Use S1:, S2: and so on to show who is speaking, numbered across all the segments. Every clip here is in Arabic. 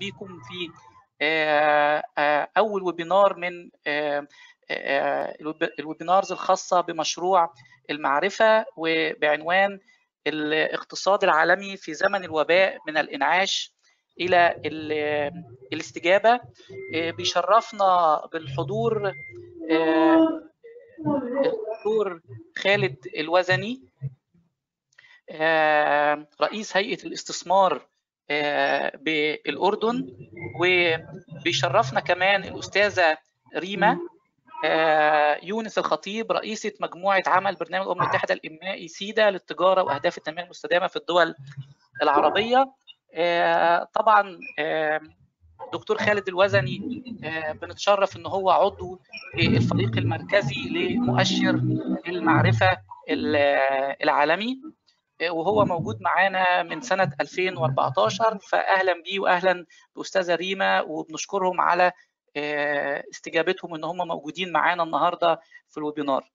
S1: بكم في أول ويبينار من الويبينارز الخاصة بمشروع المعرفة وبعنوان الاقتصاد العالمي في زمن الوباء من الإنعاش إلى الاستجابة. بيشرفنا بالحضور الدكتور خالد الوزني رئيس هيئة الاستثمار بالأردن وبيشرفنا كمان الأستاذة ريما يونس الخطيب رئيسة مجموعة عمل برنامج الأمم المتحدة الإنمائي سيدا للتجارة وأهداف التنمية المستدامة في الدول العربية. طبعا دكتور خالد الوزني بنتشرف إن هو عضو الفريق المركزي لمؤشر المعرفة العالمي. وهو موجود معانا من سنة 2014 فاهلا بيه واهلا بأستاذة ريما وبنشكرهم على استجابتهم إن هم موجودين معانا النهارده في الويبينار.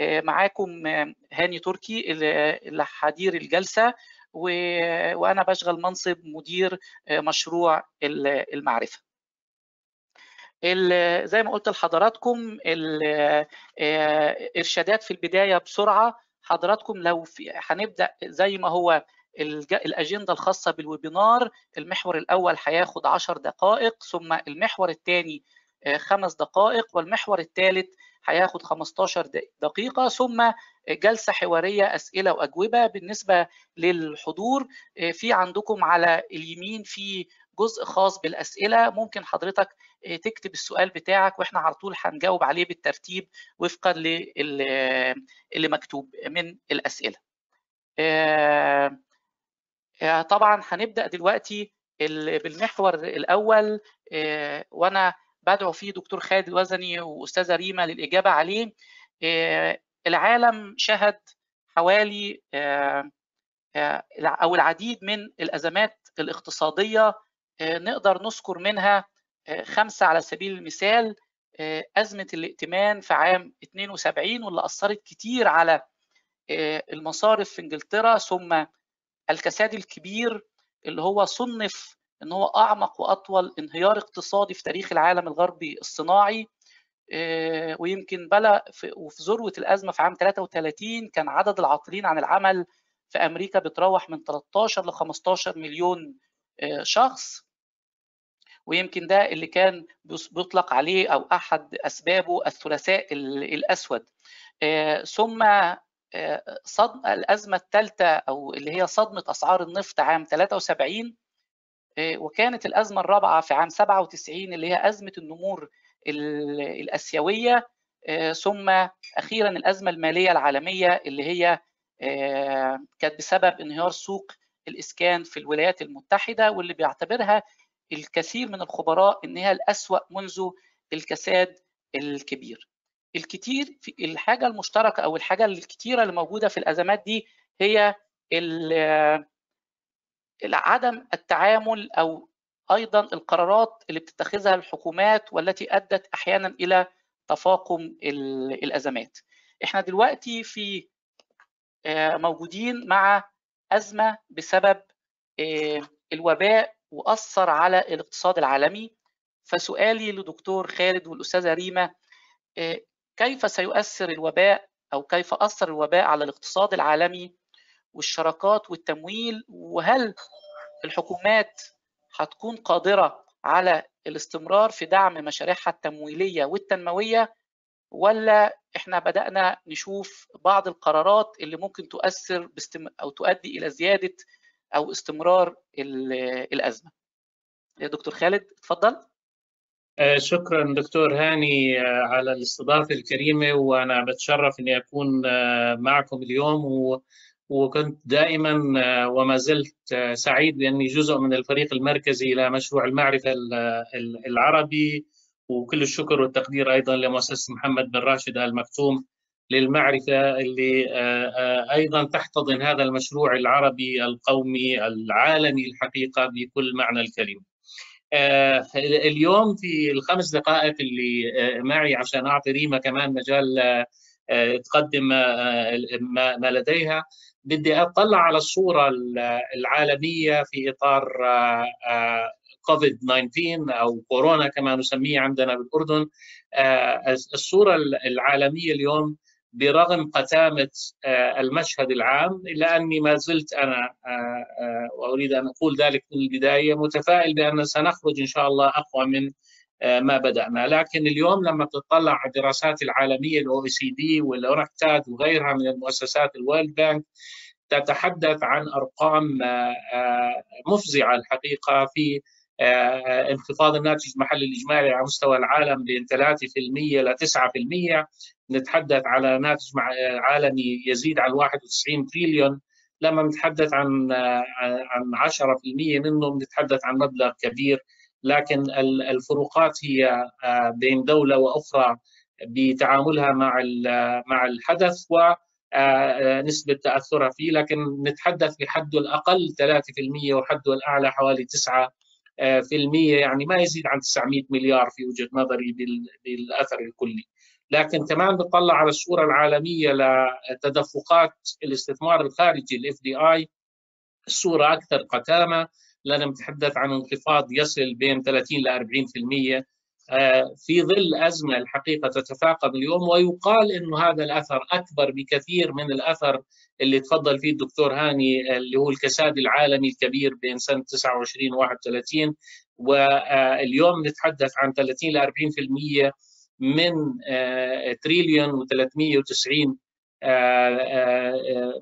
S1: معاكم هاني تركي اللي هدير الجلسة وأنا بشغل منصب مدير مشروع المعرفة. زي ما قلت لحضراتكم الارشادات في البداية بسرعة حضراتكم لو في هنبدأ زي ما هو الأجندة الخاصة بالويبينار المحور الأول هياخد 10 دقائق ثم المحور الثاني خمس دقائق والمحور الثالث هياخد 15 دقيقة ثم جلسة حوارية أسئلة وأجوبة. بالنسبة للحضور في عندكم على اليمين في جزء خاص بالأسئلة ممكن حضرتك تكتب السؤال بتاعك وإحنا على طول هنجاوب عليه بالترتيب وفقا اللي مكتوب من الأسئلة. طبعا هنبدأ دلوقتي بالمحور الأول وأنا بدعو فيه دكتور خالد الوزني وأستاذة ريما للإجابة عليه. العالم شهد حوالي أو العديد من الأزمات الاقتصادية نقدر نذكر منها خمسة على سبيل المثال أزمة الائتمان في عام 72 واللي أثرت كتير على المصارف في إنجلترا ثم الكساد الكبير اللي هو صنف إن هو أعمق وأطول انهيار اقتصادي في تاريخ العالم الغربي الصناعي ويمكن بلغ وفي ذروة الأزمة في عام 33 كان عدد العاطلين عن العمل في أمريكا بتروح من 13 ل 15 مليون شخص. ويمكن ده اللي كان بيطلق عليه أو أحد أسبابه الثلاثاء الأسود. ثم صدم الأزمة الثالثة أو اللي هي صدمة أسعار النفط عام 73 وكانت الأزمة الرابعة في عام 97 اللي هي أزمة النمور الأسيوية ثم أخيرا الأزمة المالية العالمية اللي هي كانت بسبب انهيار سوق الإسكان في الولايات المتحدة واللي بيعتبرها الكثير من الخبراء إن هي الأسوأ منذ الكساد الكبير الكتير في الحاجة المشتركة أو الحاجة الكتيرة اللي موجودة في الأزمات دي هي عدم التعامل أو أيضا القرارات اللي بتتخذها الحكومات والتي أدت أحيانا إلى تفاقم الأزمات. إحنا دلوقتي في موجودين مع أزمة بسبب الوباء وأثر على الاقتصاد العالمي. فسؤالي لدكتور خالد والأستاذة ريما كيف سيؤثر الوباء أو كيف أثر الوباء على الاقتصاد العالمي والشراكات والتمويل؟ وهل الحكومات هتكون قادرة على الاستمرار في دعم مشاريعها التمويلية والتنموية؟ ولا إحنا بدأنا نشوف بعض القرارات اللي ممكن تؤثر باستم... أو تؤدي إلى زيادة أو استمرار الأزمة. دكتور خالد اتفضل.
S2: شكرا دكتور هاني على الاستضافة الكريمة وأنا بتشرف أني أكون معكم اليوم و... وكنت دائما وما زلت سعيد بأني جزء من الفريق المركزي لمشروع المعرفة العربي. وكل الشكر والتقدير أيضا لمؤسسه محمد بن راشد ال مكتوم للمعرفة اللي أيضا تحتضن هذا المشروع العربي القومي العالمي الحقيقة بكل معنى الكلمة. اليوم في الخمس دقائق اللي معي عشان أعطي ريما كمان مجال تقدم ما لديها بدي أطلع على الصورة العالمية في إطار كوفيد 19 أو كورونا كما نسميه عندنا بالأردن الصورة العالمية اليوم برغم قتامه المشهد العام إلا أني ما زلت أنا وأريد أن أقول ذلك من البداية متفائل بأن سنخرج إن شاء الله أقوى من ما بدأنا. لكن اليوم لما تطلع على الدراسات العالمية ال OECD والأونكتاد وغيرها من المؤسسات ال World Bank تتحدث عن أرقام مفزعة الحقيقة في انخفاض الناتج المحلي الإجمالي على مستوى العالم بين 3% ل 9% نتحدث على ناتج عالمي يزيد عن 91 تريليون. لما نتحدث عن عن 10% منه نتحدث عن مبلغ كبير. لكن الفروقات هي بين دولة وأخرى بتعاملها مع مع الحدث ونسبه تأثرها فيه. لكن نتحدث بحده الأقل 3% وحده الأعلى حوالي 9 في المية يعني ما يزيد عن 900 مليار في وجهة نظري بالأثر الكلي. لكن كمان بتطلع على الصورة العالمية لتدفقات الاستثمار الخارجي الاف دي اي الصورة أكثر قتامة لأننا نتحدث عن انخفاض يصل بين 30 ل 40% في ظل أزمة الحقيقة تتفاقم اليوم ويقال أنه هذا الأثر أكبر بكثير من الأثر اللي تفضل فيه الدكتور هاني اللي هو الكساد العالمي الكبير بين سنة 29 و 31 واليوم نتحدث عن 30 ل 40% من تريليون و390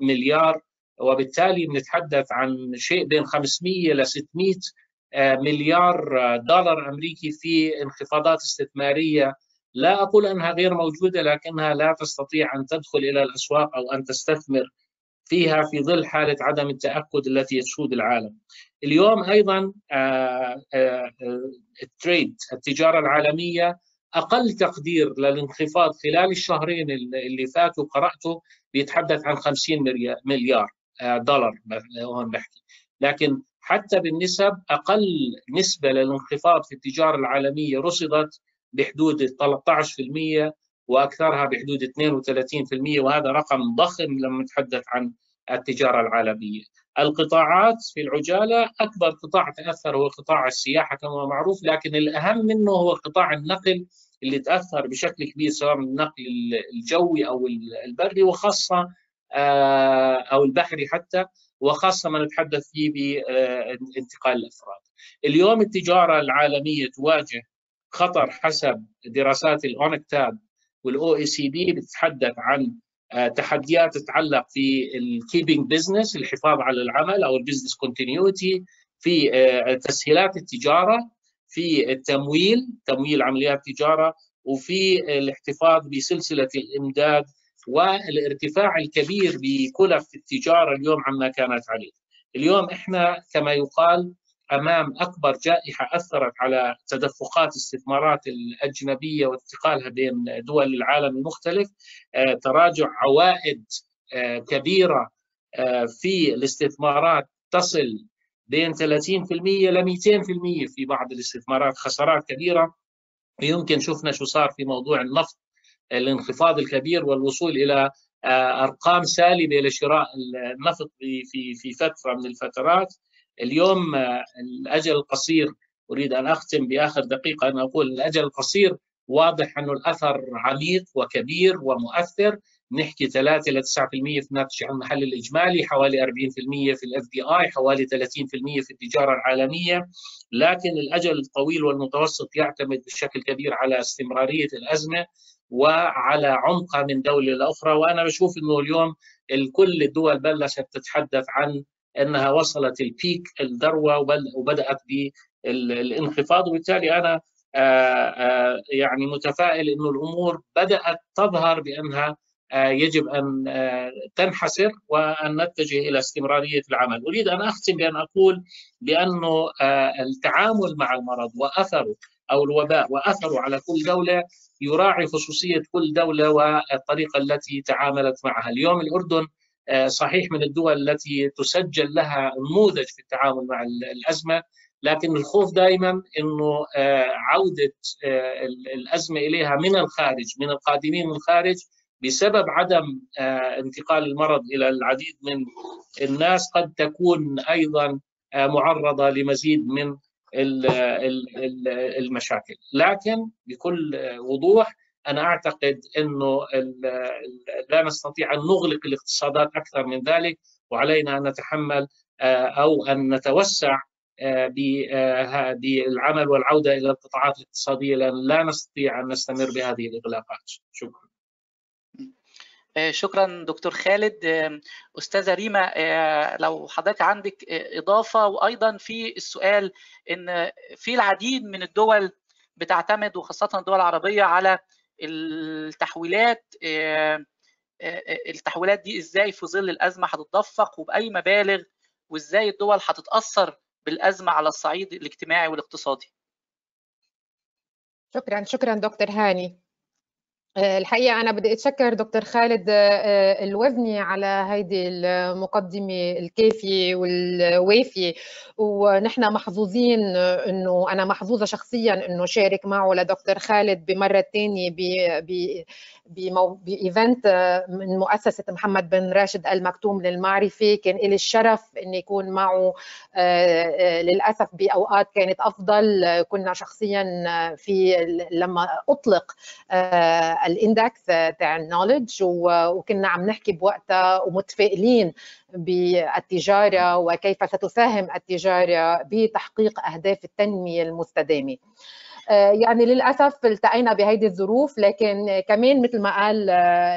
S2: مليار. وبالتالي بنتحدث عن شيء بين 500 ل 600 مليار دولار أمريكي في انخفاضات استثمارية لا أقول أنها غير موجودة لكنها لا تستطيع أن تدخل إلى الأسواق أو أن تستثمر فيها في ظل حالة عدم التأكد التي تسود العالم. اليوم أيضا التريد التجارة العالمية أقل تقدير للانخفاض خلال الشهرين اللي فاتوا قرأته بيتحدث عن 50 مليار دولار هون بحكي لكن حتى بالنسب أقل نسبة للانخفاض في التجارة العالمية رصدت بحدود 13% وأكثرها بحدود 32% وهذا رقم ضخم لما نتحدث عن التجارة العالمية. القطاعات في العجالة أكبر قطاع تأثر هو قطاع السياحة كما معروف لكن الأهم منه هو قطاع النقل اللي تأثر بشكل كبير سواء من النقل الجوي أو البري وخاصة أو البحري حتى وخاصة ما نتحدث فيه بانتقال الأفراد. اليوم التجارة العالمية تواجه خطر حسب دراسات الأونكتاد وال OECD بتتحدث عن تحديات تتعلق في ال keeping business الحفاظ على العمل أو ال business continuity في تسهيلات التجارة في التمويل تمويل عمليات التجاره وفي الاحتفاظ بسلسلة الإمداد والارتفاع الكبير بكلف التجارة اليوم عما كانت عليه. اليوم إحنا كما يقال أمام أكبر جائحة أثرت على تدفقات الاستثمارات الأجنبية وانتقالها بين دول العالم المختلف تراجع عوائد كبيرة في الاستثمارات تصل بين 30% ل 200% في بعض الاستثمارات خسارات كبيرة يمكن شفنا شو صار في موضوع النفط الانخفاض الكبير والوصول إلى أرقام سالبة لشراء النفط في في فترة من الفترات. اليوم الأجل القصير أريد أن أختم بآخر دقيقة أن أقول الأجل القصير واضح أنه الأثر عميق وكبير ومؤثر. نحكي 3 إلى 9% في الناتج المحلي الإجمالي حوالي 40% في الاف دي آي حوالي 30% في التجارة العالمية. لكن الأجل الطويل والمتوسط يعتمد بشكل كبير على استمرارية الأزمة. وعلى عمقها من دولة لأخرى. وأنا بشوف إنه اليوم كل الدول بلشت تتحدث عن إنها وصلت البيك الذروة وبدأت بالانخفاض وبالتالي أنا يعني متفائل إنه الأمور بدأت تظهر بأنها يجب أن تنحسر وأن نتجه إلى استمرارية العمل، أريد أن أختم بأن أقول بأنه التعامل مع المرض وأثره أو الوباء واثره على كل دولة يراعي خصوصية كل دولة والطريقة التي تعاملت معها، اليوم الأردن صحيح من الدول التي تسجل لها نموذج في التعامل مع الأزمة لكن الخوف دائما إنه عودة الأزمة إليها من الخارج من القادمين من الخارج بسبب عدم انتقال المرض إلى العديد من الناس قد تكون أيضا معرضة لمزيد من المشاكل. لكن بكل وضوح أنا أعتقد إنه لا نستطيع أن نغلق الاقتصادات أكثر من ذلك وعلينا أن نتحمل أو أن نتوسع بالعمل والعودة إلى القطاعات الاقتصادية لأن لا نستطيع أن نستمر بهذه الإغلاقات. شكرا.
S1: شكرا دكتور خالد. أستاذة ريما لو حضرتك عندك إضافة وأيضا في السؤال إن في العديد من الدول بتعتمد وخاصة الدول العربية على التحويلات التحويلات دي إزاي في ظل الأزمة هتتدفق وبأي مبالغ وإزاي الدول هتتأثر بالأزمة على الصعيد الاجتماعي والاقتصادي.
S3: شكرا شكرا دكتور هاني. الحقيقة أنا بدي أتشكر دكتور خالد الوزني على هيدي المقدمة الكافية والوافية. ونحن محظوظين أنه أنا محظوظة شخصيا أنه شارك معه لدكتور خالد بمرة ثانية بإيفنت من مؤسسة محمد بن راشد المكتوم للمعرفة. كان لي الشرف أني يكون معه للأسف بأوقات كانت أفضل. كنا شخصيا في لما أطلق الإندكس تاع النولج وكنا عم نحكي بوقتها ومتفائلين بالتجارة وكيف ستساهم التجارة بتحقيق أهداف التنمية المستدامة. يعني للأسف التقينا بهيدي الظروف لكن كمان مثل ما قال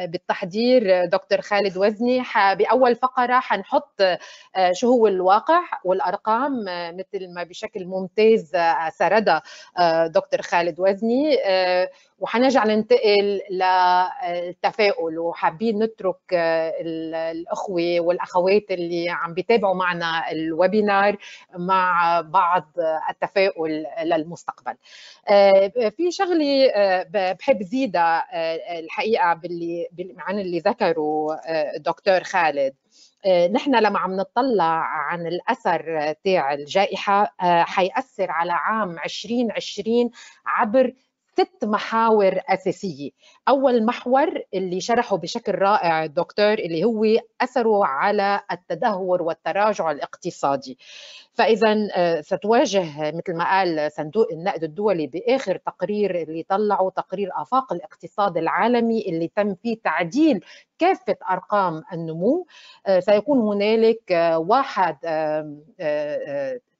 S3: بالتحضير دكتور خالد وزني بأول فقرة حنحط شو هو الواقع والأرقام مثل ما بشكل ممتاز سردها دكتور خالد وزني وحنرجع ننتقل للتفاؤل وحابين نترك الأخوة والأخوات اللي عم بيتابعوا معنا الويبينار مع بعض التفاؤل للمستقبل. في شغلة بحب زيدها الحقيقة باللي عن اللي ذكره دكتور خالد نحن لما عم نطلع عن الأثر تاع الجائحة حيأثر على عام 2020 عبر ست محاور أساسية. أول محور اللي شرحه بشكل رائع الدكتور اللي هو أثره على التدهور والتراجع الاقتصادي. فإذا ستواجه مثل ما قال صندوق النقد الدولي بآخر تقرير اللي طلعه تقرير آفاق الاقتصاد العالمي اللي تم فيه تعديل كافة أرقام النمو. سيكون هنالك واحد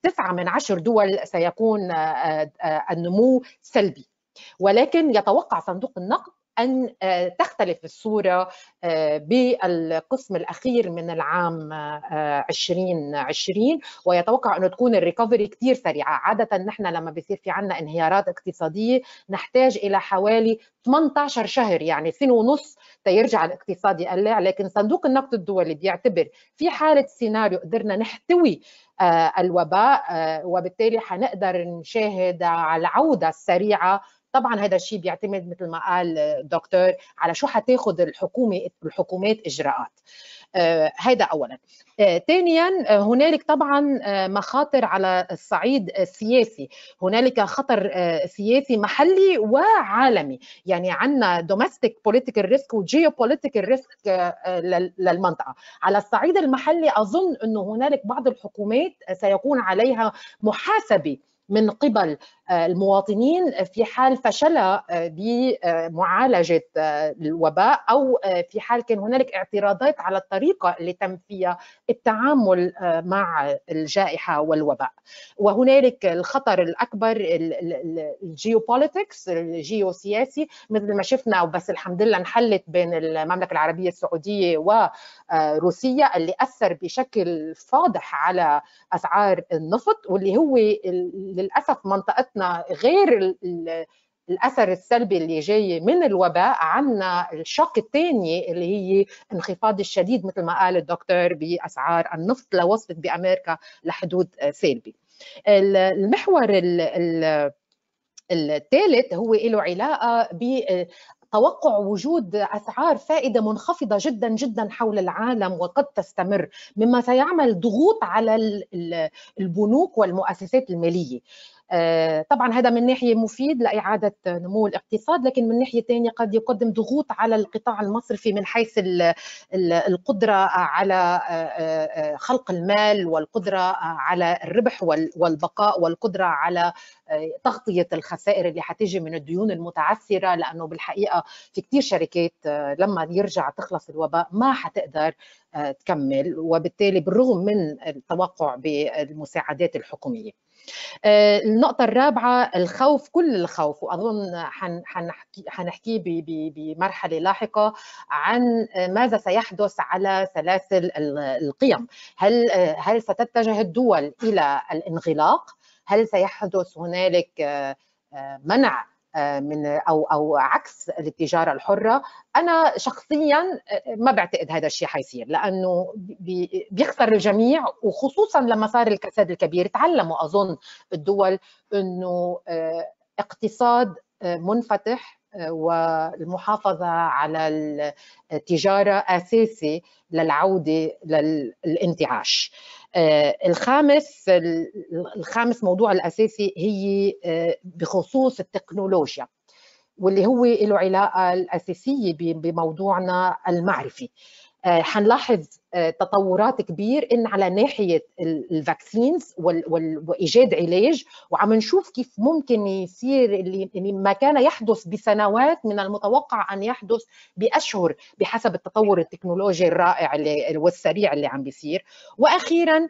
S3: تسعة من عشر دول سيكون النمو سلبي. ولكن يتوقع صندوق النقد أن تختلف الصورة بالقسم الأخير من العام 2020 ويتوقع أن تكون الريكفري كثير سريعة. عادة نحن لما بيصير في عنا انهيارات اقتصادية نحتاج إلى حوالي 18 شهر يعني سنة ونص تيرجع الاقتصاد يقلع. لكن صندوق النقد الدولي بيعتبر في حالة سيناريو قدرنا نحتوي الوباء وبالتالي حنقدر نشاهد العودة السريعة طبعا هذا الشيء بيعتمد مثل ما قال الدكتور على شو حتاخذ الحكومة الحكومات إجراءات. آه هذا اولا. آه ثانيا هنالك طبعا آه مخاطر على الصعيد السياسي. هنالك خطر سياسي محلي وعالمي. يعني عندنا domestic political risk و geopolitical risk للمنطقة. على الصعيد المحلي أظن إنه هنالك بعض الحكومات سيكون عليها محاسبة من قبل المواطنين في حال فشلها بمعالجة الوباء أو في حال كان هنالك اعتراضات على الطريقة اللي تم فيها التعامل مع الجائحة والوباء. وهنالك الخطر الأكبر الجيوبوليتكس الجيوسياسي مثل ما شفنا وبس الحمد لله انحلت بين المملكة العربية السعودية وروسيا اللي أثر بشكل فاضح على أسعار النفط واللي هو للأسف منطقتنا غير الأثر السلبي اللي جاي من الوباء عنا الشق الثاني اللي هي انخفاض الشديد مثل ما قال الدكتور بأسعار النفط لوصلت بأمريكا لحدود سلبي. المحور الثالث هو له علاقة ب توقع وجود أسعار فائدة منخفضة جدا جدا حول العالم وقد تستمر مما سيعمل ضغوط على البنوك والمؤسسات المالية. طبعا هذا من ناحية مفيد لإعادة نمو الاقتصاد لكن من ناحية ثانية قد يقدم ضغوط على القطاع المصرفي من حيث القدرة على خلق المال والقدرة على الربح والبقاء والقدرة على تغطية الخسائر اللي حتيجي من الديون المتعثرة لأنه بالحقيقة في كثير شركات لما يرجع تخلص الوباء ما حتقدر تكمل وبالتالي بالرغم من التوقع بالمساعدات الحكومية. النقطة الرابعة الخوف كل الخوف. وأظن حنحكي بمرحلة لاحقة عن ماذا سيحدث على سلاسل القيم. هل هل ستتجه الدول إلى الانغلاق؟ هل سيحدث هنالك منع من أو أو عكس التجاره الحرة أنا شخصيا ما بعتقد هذا الشيء حيصير لأنه بيخسر الجميع وخصوصا لما صار الكساد الكبير. تعلموا أظن الدول إنه اقتصاد منفتح والمحافظة على التجارة أساسي للعودة للانتعاش. الخامس الخامس موضوع الأساسي هي بخصوص التكنولوجيا واللي هو له علاقة الأساسية بموضوعنا المعرفي. حنلاحظ تطورات كبير إن على ناحية ال vaccines وإيجاد علاج. وعم نشوف كيف ممكن يصير اللي ما كان يحدث بسنوات من المتوقع أن يحدث بأشهر بحسب التطور التكنولوجي الرائع والسريع اللي عم بيصير. وأخيرا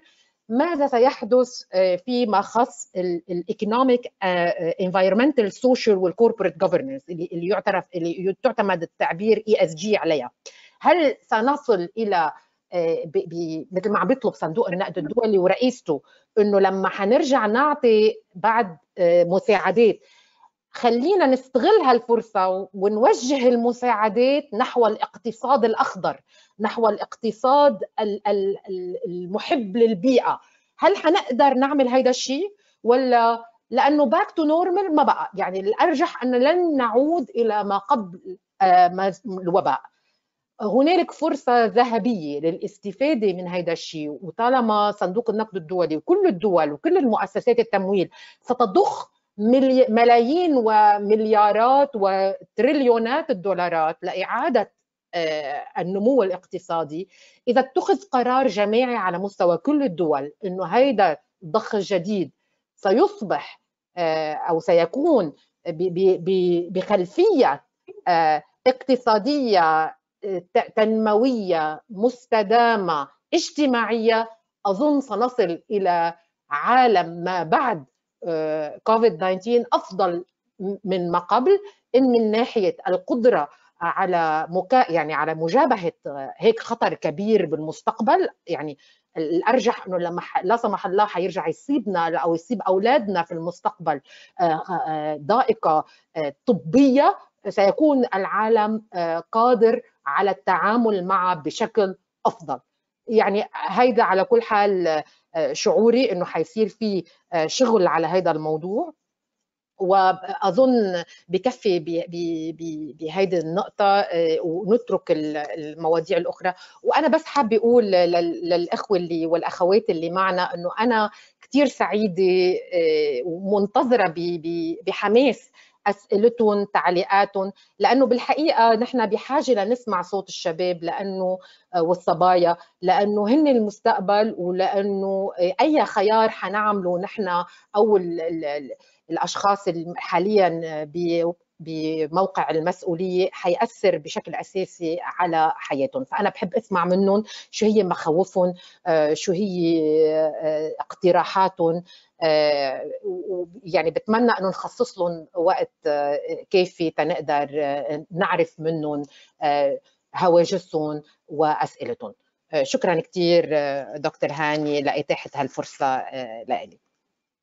S3: ماذا سيحدث فيما خص ال economic environmental social وال corporate governance اللي يعترف اللي تعتمد التعبير ESG عليها. هل سنصل إلى مثل ما عم بيطلب صندوق النقد الدولي ورئيسته إنه لما حنرجع نعطي بعد مساعدات خلينا نستغل هالفرصة ونوجه المساعدات نحو الاقتصاد الأخضر نحو الاقتصاد المحب للبيئة. هل حنقدر نعمل هيدا الشيء ولا؟ لأنه back to normal ما بقى. يعني الأرجح أن لن نعود إلى ما قبل الوباء. هنالك فرصة ذهبية للاستفادة من هذا الشيء وطالما صندوق النقد الدولي وكل الدول وكل المؤسسات التمويل ستضخ ملايين ومليارات وتريليونات الدولارات لإعادة النمو الاقتصادي إذا اتخذ قرار جماعي على مستوى كل الدول أنه هيدا الضخ الجديد سيصبح أو سيكون بخلفية اقتصادية تنموية مستدامة اجتماعية. أظن سنصل إلى عالم ما بعد كوفيد 19 أفضل من ما قبل إن من ناحية القدرة على مكا يعني على مجابهة هيك خطر كبير بالمستقبل. يعني الأرجح إنه لما لا سمح الله حيرجع يصيبنا أو يصيب أولادنا في المستقبل ضائقة طبية. سيكون العالم قادر على التعامل معه بشكل أفضل. يعني هيدا على كل حال شعوري إنه حيصير في شغل على هذا الموضوع. وأظن بكفي بهيدي النقطة ونترك المواضيع الأخرى. وأنا بس حابة أقول للأخوة اللي والأخوات اللي معنا إنه أنا كثير سعيدة ومنتظرة بحماس أسئلتهم تعليقاتهم. لأنه بالحقيقة نحن بحاجة لنسمع صوت الشباب لأنه والصبايا لأنه هن المستقبل ولأنه أي خيار حنعمله نحن أو ال ال الأشخاص حاليا بموقع المسؤولية حيأثر بشكل أساسي على حياتهم. فأنا بحب أسمع منهم شو هي مخاوفهم شو هي اقتراحاتهم يعني بتمنى إنه نخصص لهم وقت كافي تنقدر نعرف منهم هواجسهم وأسئلتهم. شكرا كثير دكتور هاني لإتاحة هالفرصة لإلي.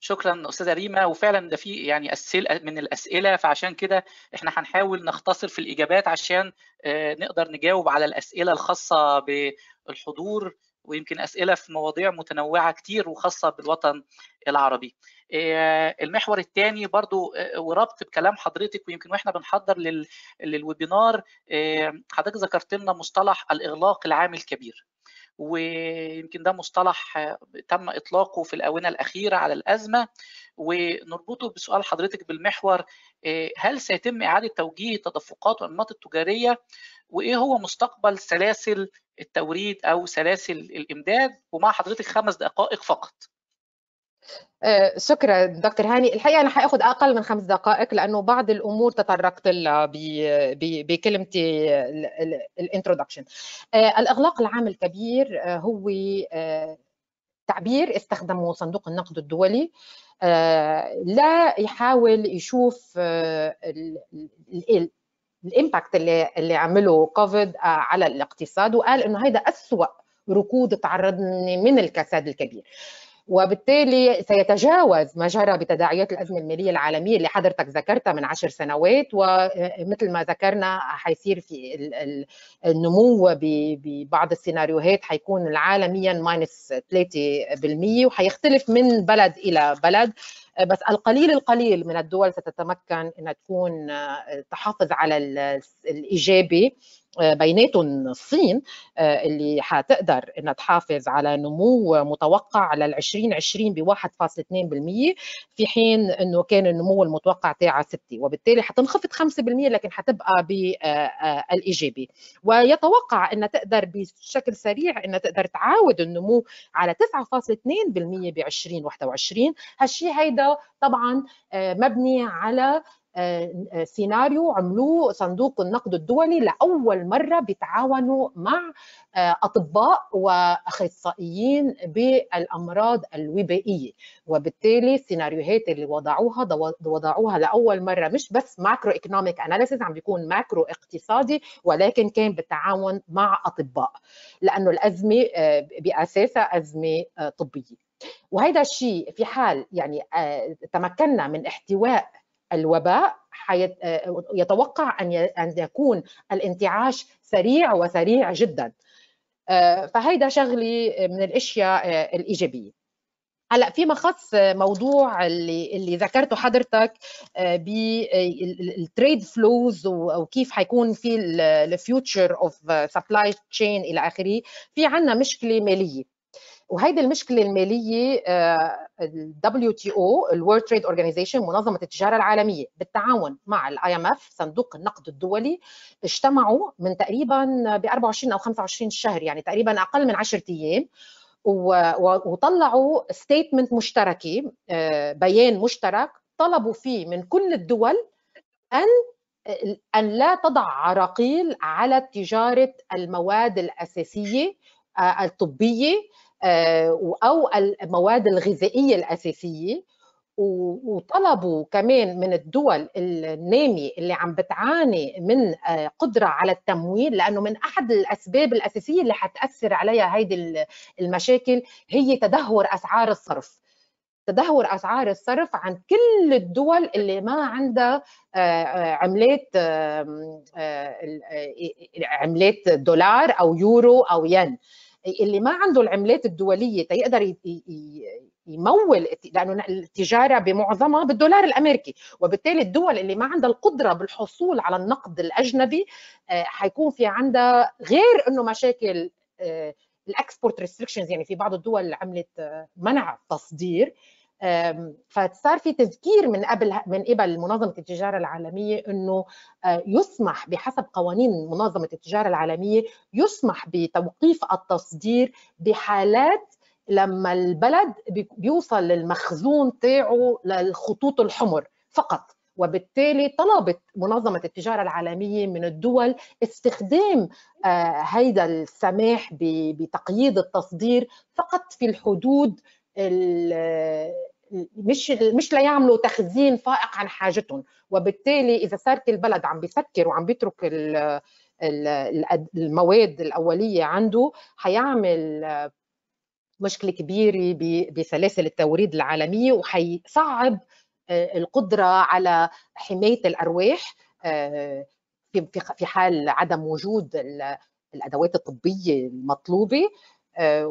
S1: شكرا أستاذة ريما. وفعلا ده في يعني أسئلة من الأسئلة فعشان كده إحنا هنحاول نختصر في الإجابات عشان نقدر نجاوب على الأسئلة الخاصة بالحضور ويمكن أسئلة في مواضيع متنوعة كتير وخاصة بالوطن العربي. المحور الثاني برضو وربط بكلام حضرتك ويمكن وإحنا بنحضر لل... للويبينار حضرتك ذكرت لنا مصطلح الإغلاق العام الكبير. ويمكن ده مصطلح تم إطلاقه في الآونة الأخيرة على الأزمة. ونربطه بسؤال حضرتك بالمحور هل سيتم إعادة توجيه التدفقات والانماط التجارية؟ وإيه هو مستقبل سلاسل التوريد أو سلاسل الإمداد؟ ومع حضرتك خمس دقائق فقط.
S3: آه، شكرا دكتور هاني. الحقيقة أنا حأخذ أقل من خمس دقائق لأنه بعض الأمور تطرقت لها بكلمتي ال introduction. آه، الإغلاق العام الكبير آه، هو تعبير استخدمه صندوق النقد الدولي لا يحاول يشوف ال impact اللي اللي عمله كوفيد على الاقتصاد وقال إنه هيدا أسوأ ركود تعرضنا له من الكساد الكبير. وبالتالي سيتجاوز ما جرى بتداعيات الأزمة المالية العالمية اللي حضرتك ذكرتها من عشر سنوات ومثل ما ذكرنا حيصير في النمو ببعض السيناريوهات حيكون عالميا minus 3% وحيختلف من بلد إلى بلد. بس القليل القليل من الدول ستتمكن إنها تكون تحافظ على الإيجابي. بيناتهم الصين آه، اللي حتقدر إنها تحافظ على نمو متوقع لل 2020 ب 1.2% في حين إنه كان النمو المتوقع تاعها 6 وبالتالي حتنخفض 5% لكن حتبقى بالايجابي ويتوقع إنها تقدر بشكل سريع إنها تقدر تعاود النمو على 9.2% ب 2021 هالشيء هيدا طبعا آه، مبني على آه، سيناريو عملوه صندوق النقد الدولي لأول مرة بيتعاونوا مع آه، أطباء وأخصائيين بالأمراض الوبائية. وبالتالي السيناريوهات اللي وضعوها وضعوها لأول مرة مش بس macroeconomic analysis عم بيكون macro اقتصادي ولكن كان بالتعاون مع أطباء. لأنه الأزمة آه، بأساسها أزمة طبية. وهذا الشيء في حال يعني تمكنا من احتواء الوباء يتوقع أن يكون الانتعاش سريع وسريع جدا. آه، فهيدا شغلي من الأشياء آه، الإيجابية. هلأ فيما خص موضوع اللي اللي ذكرته حضرتك آه، بالتريد فلوز وكيف حيكون في ال future of supply chain إلى آخره في عندنا مشكلة مالية. وهيدي المشكلة المالية ال WTO ال World Trade Organization منظمة التجارة العالمية بالتعاون مع ال IMF صندوق النقد الدولي اجتمعوا من تقريبا ب 24 أو 25 شهر يعني تقريبا أقل من 10 أيام وطلعوا statement مشتركة آه، بيان مشترك طلبوا فيه من كل الدول أن أن لا تضع عراقيل على تجارة المواد الأساسية آه، الطبية آه، أو المواد الغذائية الأساسية وطلبوا كمان من الدول النامية اللي عم بتعاني من آه، قدرة على التمويل لأنه من أحد الأسباب الأساسية اللي حتأثر عليها هيدي المشاكل هي تدهور أسعار الصرف. تدهور أسعار الصرف عند كل الدول اللي ما عندها آه، عملات عملات دولار أو يورو أو ين. اللي ما عنده العملات الدولية تيقدر يمول لأنه التجارة بمعظمها بالدولار الأمريكي. وبالتالي الدول اللي ما عندها القدرة بالحصول على النقد الأجنبي آه، حيكون في عندها غير إنه مشاكل ال export restrictions يعني في بعض الدول عملت آه، منع تصدير. فصار في تذكير من قبل من قبل منظمة التجارة العالمية إنه آه، يسمح بحسب قوانين منظمة التجارة العالمية يسمح بتوقيف التصدير بحالات لما البلد بيوصل للمخزون تاعه للخطوط الحمر فقط. وبالتالي طلبت منظمة التجارة العالمية من الدول استخدام آه، هيدا السماح بتقييد التصدير فقط في الحدود مش مش ليعملوا تخزين فائق عن حاجتهم. وبالتالي إذا صارت البلد عم بيفكر وعم بيترك المواد الأولية عنده حيعمل مشكلة كبيرة بسلاسل التوريد العالمية وحيصعب آه، القدرة على حماية الأرواح آه، في حال عدم وجود الأدوات الطبية المطلوبة.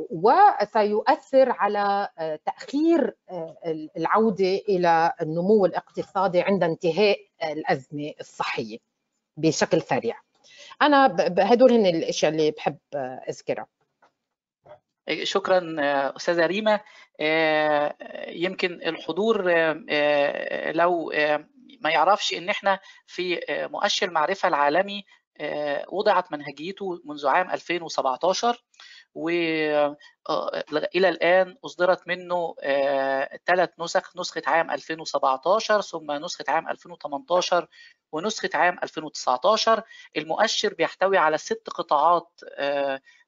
S3: وسيؤثر على آه، تأخير آه، العودة إلى النمو الاقتصادي عند انتهاء الأزمة الصحية بشكل سريع. أنا هدول هن الأشياء اللي بحب آه، أذكرها.
S1: شكرا أستاذة ريما يمكن الحضور لو ما يعرفش إن إحنا في مؤشر المعرفه العالمي وضعت منهجيته منذ عام 2017 والى الآن أصدرت منه ثلاث نسخ نسخة عام 2017 ثم نسخة عام 2018 ونسخة عام 2019 المؤشر بيحتوي على ست قطاعات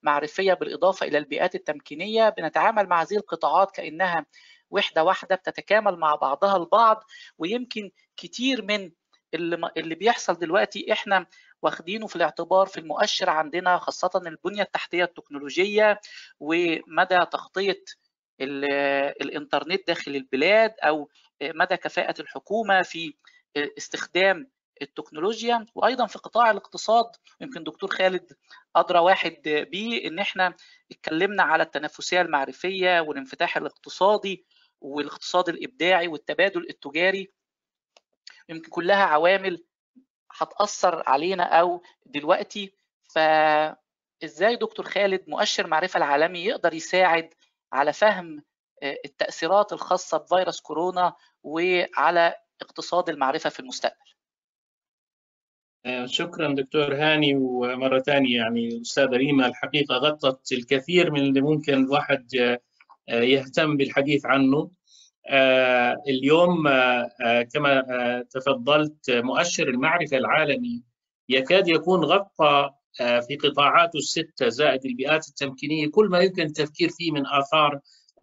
S1: معرفية بالإضافة إلى البيئات التمكينية. بنتعامل مع هذه القطاعات كأنها وحدة واحدة بتتكامل مع بعضها البعض. ويمكن كتير من اللي اللي بيحصل دلوقتي إحنا واخدينه في الاعتبار في المؤشر عندنا خاصة البنية التحتية التكنولوجية ومدى تغطية الإنترنت داخل البلاد أو مدى كفاءة الحكومة في استخدام التكنولوجيا. وأيضا في قطاع الاقتصاد يمكن دكتور خالد أدرى واحد بيه إن إحنا اتكلمنا على التنافسية المعرفية والانفتاح الاقتصادي والاقتصاد الإبداعي والتبادل التجاري. يمكن كلها عوامل هتأثر علينا أو دلوقتي. فإزاي دكتور خالد مؤشر المعرفه العالمي يقدر يساعد على فهم التأثيرات الخاصة بفيروس كورونا وعلى اقتصاد المعرفة في المستقبل؟
S2: شكرا دكتور هاني. ومرة ثانية يعني الأستاذة ريما الحقيقة غطت الكثير من اللي ممكن الواحد يهتم بالحديث عنه. اليوم كما تفضلت مؤشر المعرفة العالمي يكاد يكون غطى في قطاعاته الستة زائد البيئات التمكينية كل ما يمكن التفكير فيه من آثار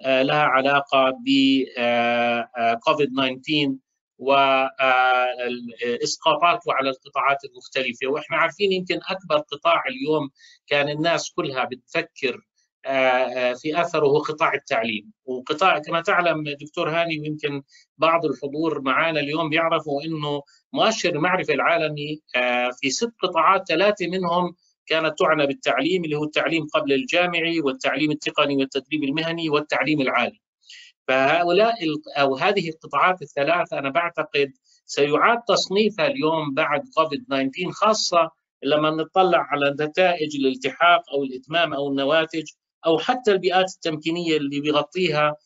S2: لها علاقة بكوفيد 19 واسقاطاته على القطاعات المختلفة. وإحنا عارفين يمكن أكبر قطاع اليوم كان الناس كلها بتفكر في اثره هو قطاع التعليم. وقطاع كما تعلم دكتور هاني ويمكن بعض الحضور معنا اليوم بيعرفوا إنه مؤشر المعرفة العالمي في ست قطاعات ثلاثة منهم كانت تعنى بالتعليم اللي هو التعليم قبل الجامعي والتعليم التقني والتدريب المهني والتعليم العالي. فهؤلاء أو هذه القطاعات الثلاثة أنا بعتقد سيعاد تصنيفها اليوم بعد كوفيد 19 خاصة لما نطلع على نتائج الالتحاق أو الإتمام أو النواتج. أو حتى البيئات التمكينية اللي بيغطيها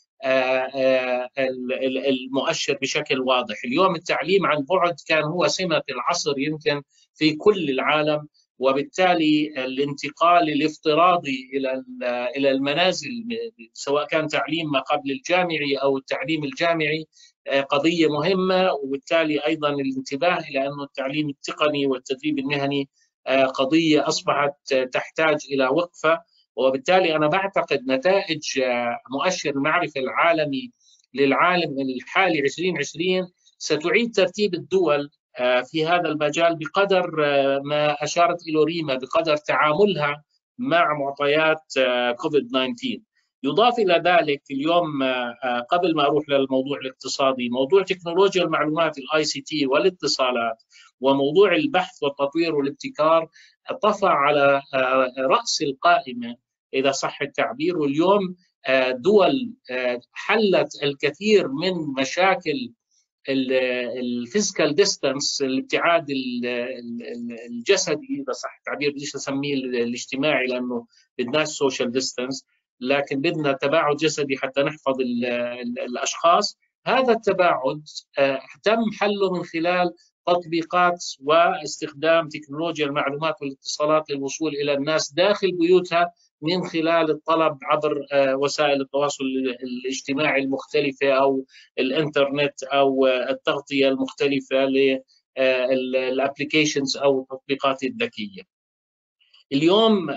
S2: المؤشر بشكل واضح، اليوم التعليم عن بعد كان هو سمة العصر يمكن في كل العالم وبالتالي الانتقال الافتراضي إلى إلى المنازل سواء كان تعليم ما قبل الجامعي أو التعليم الجامعي قضية مهمة وبالتالي أيضا الانتباه إلى انه التعليم التقني والتدريب المهني قضية أصبحت تحتاج إلى وقفة. وبالتالي أنا بعتقد نتائج مؤشر المعرفة العالمي للعالم الحالي 2020 ستعيد ترتيب الدول في هذا المجال بقدر ما أشارت إلى ريما بقدر تعاملها مع معطيات كوفيد 19 يضاف إلى ذلك اليوم قبل ما أروح للموضوع الاقتصادي موضوع تكنولوجيا المعلومات ال ICT والاتصالات وموضوع البحث والتطوير والابتكار طفى على رأس القائمة إذا صح التعبير واليوم دول حلت الكثير من مشاكل ال physical distance الابتعاد الجسدي إذا صح التعبير بديش اسميه الاجتماعي لأنه بدناش social distance لكن بدنا تباعد جسدي حتى نحفظ ال ال الأشخاص. هذا التباعد تم حله من خلال تطبيقات واستخدام تكنولوجيا المعلومات والاتصالات للوصول إلى الناس داخل بيوتها من خلال الطلب عبر وسائل التواصل الاجتماعي المختلفة أو الإنترنت أو التغطية المختلفة لل applications أو التطبيقات الذكية. اليوم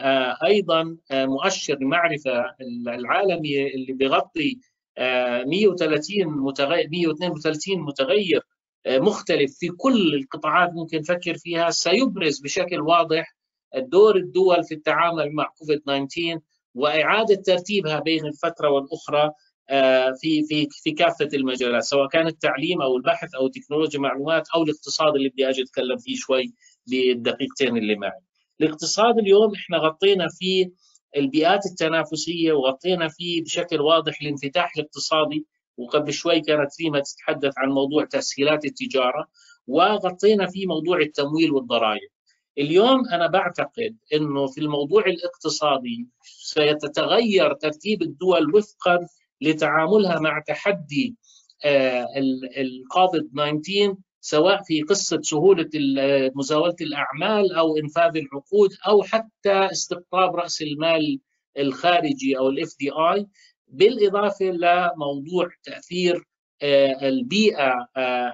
S2: أيضا مؤشر المعرفه العالمي اللي بيغطي 130 متغير 132 متغير مختلف في كل القطاعات ممكن نفكر فيها سيبرز بشكل واضح دور الدول في التعامل مع كوفيد 19 وإعادة ترتيبها بين الفترة والأخرى في في في كافة المجالات سواء كان التعليم أو البحث أو تكنولوجيا معلومات أو الاقتصاد اللي بدي أجي أتكلم فيه شوي بالدقيقتين اللي معي. الاقتصاد اليوم إحنا غطينا فيه البيئات التنافسية وغطينا فيه بشكل واضح الانفتاح الاقتصادي وقبل شوي كانت ريما تتحدث عن موضوع تسهيلات التجارة وغطينا فيه موضوع التمويل والضرائب. اليوم أنا بعتقد إنه في الموضوع الاقتصادي سيتغير ترتيب الدول وفقا لتعاملها مع تحدي الكوفيد 19 سواء في قصة سهولة مزاولة الأعمال أو إنفاذ العقود أو حتى استقطاب رأس المال الخارجي أو الاف دي اي بالإضافة لموضوع تأثير البيئة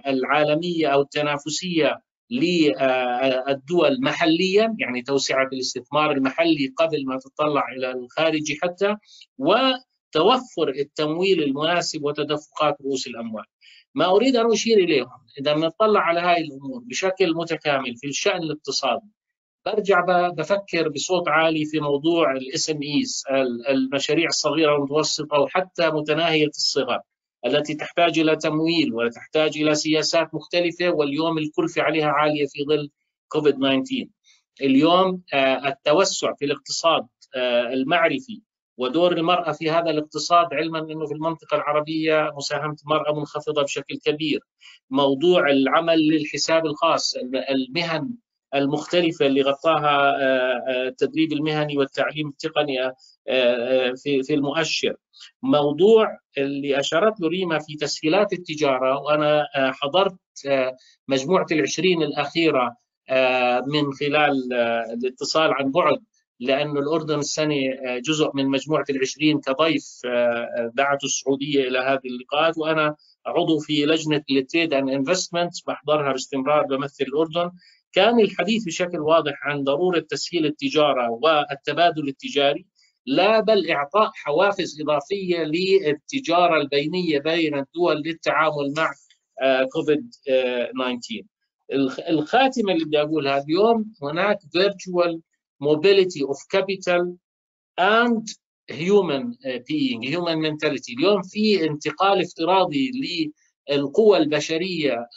S2: العالمية أو التنافسية للدول محليا يعني توسعة الاستثمار المحلي قبل ما تطلع إلى الخارجي حتى وتوفر التمويل المناسب وتدفقات رؤوس الأموال. ما أريد أن أشير إليه إذا نطلع على هذه الأمور بشكل متكامل في الشأن الاقتصادي برجع بفكر بصوت عالي في موضوع ال SMEs المشاريع الصغيرة والمتوسطة وحتى متناهية الصغر التي تحتاج إلى تمويل وتحتاج إلى سياسات مختلفة واليوم الكلفة عليها عالية في ظل كوفيد 19 اليوم التوسع في الاقتصاد المعرفي ودور المرأة في هذا الاقتصاد علما أنه في المنطقة العربية مساهمة المرأة منخفضة بشكل كبير. موضوع العمل للحساب الخاص المهن المختلفة اللي غطاها التدريب المهني والتعليم التقني في في المؤشر. موضوع اللي أشارت له ريما في تسهيلات التجارة وأنا حضرت مجموعة العشرين الأخيرة من خلال الاتصال عن بعد لأن الأردن السنة جزء من مجموعة العشرين كضيف دعته السعودية إلى هذه اللقاءات وأنا عضو في لجنة التريد أند إنفستمنت بحضرها باستمرار بمثل الأردن. كان الحديث بشكل واضح عن ضرورة تسهيل التجارة والتبادل التجاري. لا بل إعطاء حوافز إضافية للتجارة البينية بين الدول للتعامل مع كوفيد 19 الخاتمة اللي بدي أقولها اليوم هناك virtual mobility of capital and human being human mentality. اليوم في انتقال افتراضي للقوى البشرية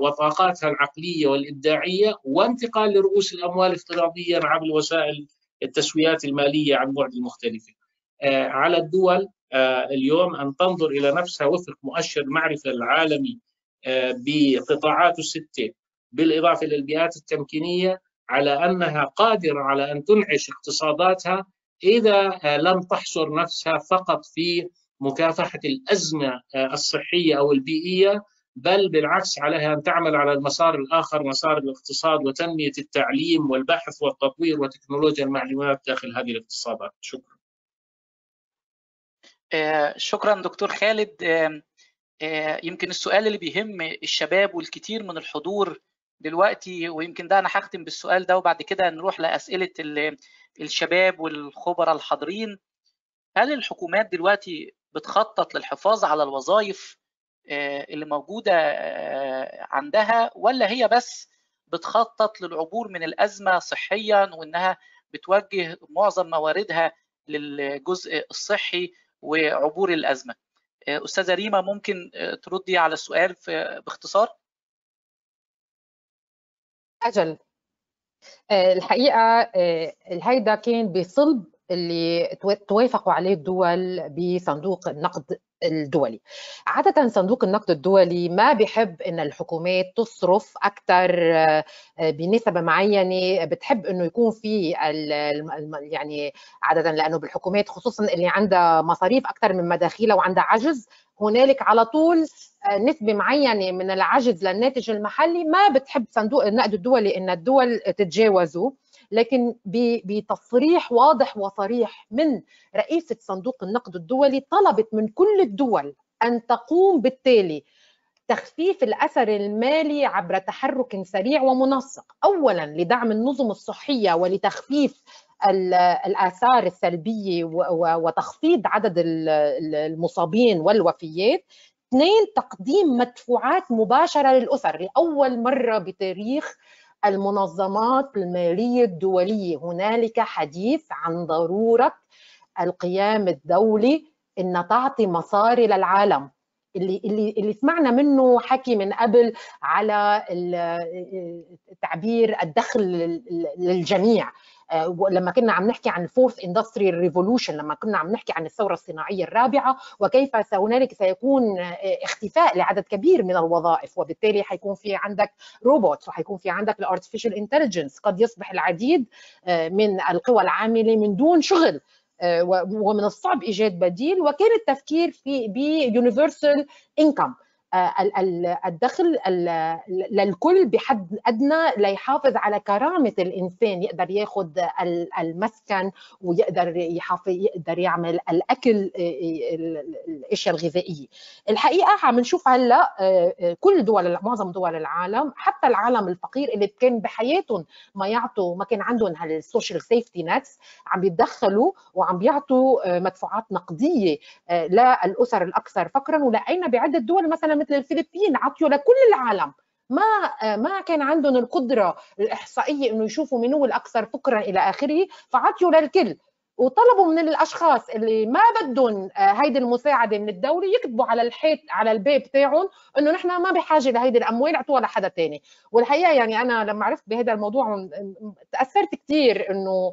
S2: وطاقاتها العقلية والإبداعية وانتقال لرؤوس الأموال افتراضيا عبر وسائل التسويات المالية عن بعد المختلفة. على الدول اليوم أن تنظر إلى نفسها وفق مؤشر المعرفة العالمي بقطاعاته الستة بالإضافة للبيئات التمكينية على أنها قادرة على أن تنعش اقتصاداتها إذا لم تحصر نفسها فقط في مكافحة الأزمة الصحية أو البيئية بل بالعكس عليها أن تعمل على المسار الآخر مسار الاقتصاد وتنمية التعليم والبحث والتطوير وتكنولوجيا المعلومات داخل هذه الاقتصادات. شكرا.
S1: شكرا دكتور خالد. يمكن السؤال اللي بيهم الشباب والكثير من الحضور دلوقتي ويمكن ده أنا هختم بالسؤال ده وبعد كده نروح لأسئلة الشباب والخبراء الحاضرين. هل الحكومات دلوقتي بتخطط للحفاظ على الوظائف اللي موجودة عندها ولا هي بس بتخطط للعبور من الأزمة صحيا وإنها بتوجه معظم مواردها للجزء الصحي وعبور الأزمة؟ أستاذة ريما ممكن تردي على السؤال باختصار؟
S3: أجل. الحقيقة الهيدا كان بصلب اللي توافقوا عليه الدول بصندوق النقد الدولي. عادة صندوق النقد الدولي ما بيحب إن الحكومات تصرف أكثر بنسبة معينة. بتحب إنه يكون في يعني عادة لأنه بالحكومات خصوصا اللي عندها مصاريف أكثر من مداخيلها وعندها عجز هنالك على طول نسبة معينة من العجز للناتج المحلي. ما بتحب صندوق النقد الدولي إن الدول تتجاوزه. لكن بتصريح واضح وصريح من رئيسة صندوق النقد الدولي طلبت من كل الدول أن تقوم بالتالي تخفيف الأثر المالي عبر تحرك سريع ومنسق. أولا لدعم النظم الصحية ولتخفيف الآثار السلبية وتخفيض عدد المصابين والوفيات. اثنين تقديم مدفوعات مباشرة للأسر. لأول مرة بتاريخ المنظمات المالية الدولية. هنالك حديث عن ضرورة القيام الدولي إن تعطي مصاري للعالم اللي اللي اللي سمعنا منه حكي من قبل على تعبير الدخل للجميع. لما كنا عم نحكي عن ال fourth industrial revolution لما كنا عم نحكي عن الثورة الصناعية الرابعة وكيف هنالك سيكون اختفاء لعدد كبير من الوظائف وبالتالي حيكون في عندك robots وحيكون في عندك ال artificial intelligence قد يصبح العديد من القوى العاملة من دون شغل ومن الصعب إيجاد بديل وكان التفكير في بيونيفرسال انكم الدخل للكل بحد أدنى ليحافظ على كرامة الإنسان. يقدر ياخذ المسكن ويقدر يحافظ يقدر يعمل الأكل الأشياء الغذائية. الحقيقة عم نشوف هلأ كل دول معظم دول العالم حتى العالم الفقير اللي كان بحياتهم ما يعطوا ما كان عندهم هالسوشيال سيفتي نتس عم بيتدخلوا وعم بيعطوا مدفوعات نقدية للاسر الأكثر فقرا ولقينا بعدة دول مثلا مثل الفلبين عطيوا لكل العالم. ما ما كان عندهم القدرة الإحصائية إنه يشوفوا من هو الأكثر فقرا إلى آخره فعطيوا للكل. وطلبوا من الأشخاص اللي ما بدهم هيدي المساعدة من الدولة يكتبوا على الحيط على الباب تاعهم إنه نحن ما بحاجة لهيدي الأموال اعطوها لحدا ثاني والحقيقة يعني أنا لما عرفت بهذا الموضوع تأثرت كثير إنه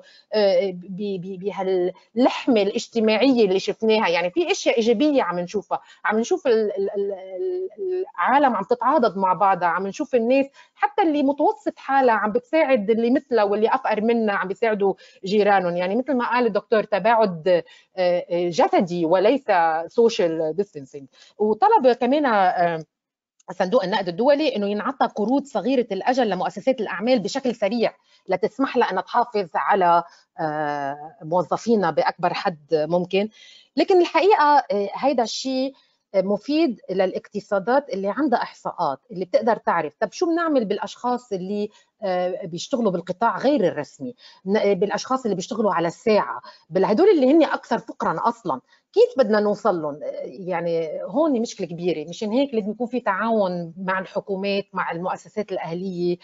S3: بهاللحمة الاجتماعية اللي شفناها. يعني في أشياء إيجابية عم نشوفها. عم نشوف العالم عم تتعاضد مع بعضها. عم نشوف الناس حتى اللي متوسط حالها عم بتساعد اللي مثلها واللي أفقر منها عم بيساعدوا جيرانهم. يعني مثل ما قال الدكتور تباعد جسدي وليس social distancing وطلب كمان صندوق النقد الدولي إنه ينعطى قروض صغيرة الأجل لمؤسسات الأعمال بشكل سريع لتسمح لها انها تحافظ على موظفينا بأكبر حد ممكن. لكن الحقيقة هيدا الشيء مفيد للاقتصادات اللي عندها إحصاءات اللي بتقدر تعرف طب شو بنعمل بالأشخاص اللي بيشتغلوا بالقطاع غير الرسمي؟ بالأشخاص اللي بيشتغلوا على الساعة بالهدول اللي هن أكثر فقرا أصلا. كيف بدنا نوصل لهم؟ يعني هون مشكلة كبيرة مشان هيك لازم يكون في تعاون مع الحكومات مع المؤسسات الأهلية.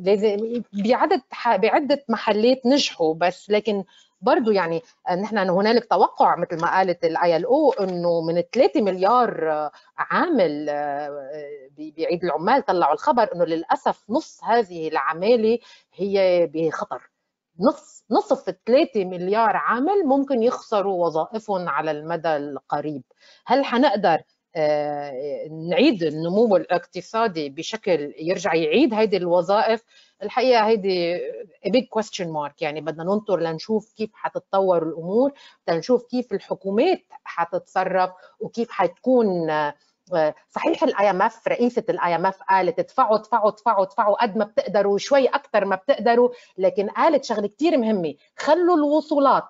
S3: لازم بعدد بعدة محلات نجحوا بس لكن برضه يعني نحن هنالك توقع مثل ما قالت الاي ال أو إنه من 3 مليار عامل بعيد العمال طلعوا الخبر إنه للأسف نص هذه العمالة هي بخطر. نص نصف 3 مليار عامل ممكن يخسروا وظائفهم على المدى القريب. هل حنقدر نعيد النمو الاقتصادي بشكل يرجع يعيد هيدي الوظائف. الحقيقة هيدي big question mark يعني بدنا ننطر لنشوف كيف حتتطور الأمور بدنا نشوف كيف الحكومات حتتصرف وكيف حتكون صحيح ال IMF رئيسة ال IMF قالت ادفعوا ادفعوا ادفعوا ادفعوا قد ما بتقدروا شوي أكثر ما بتقدروا لكن قالت شغلة كثير مهمة خلوا الوصولات.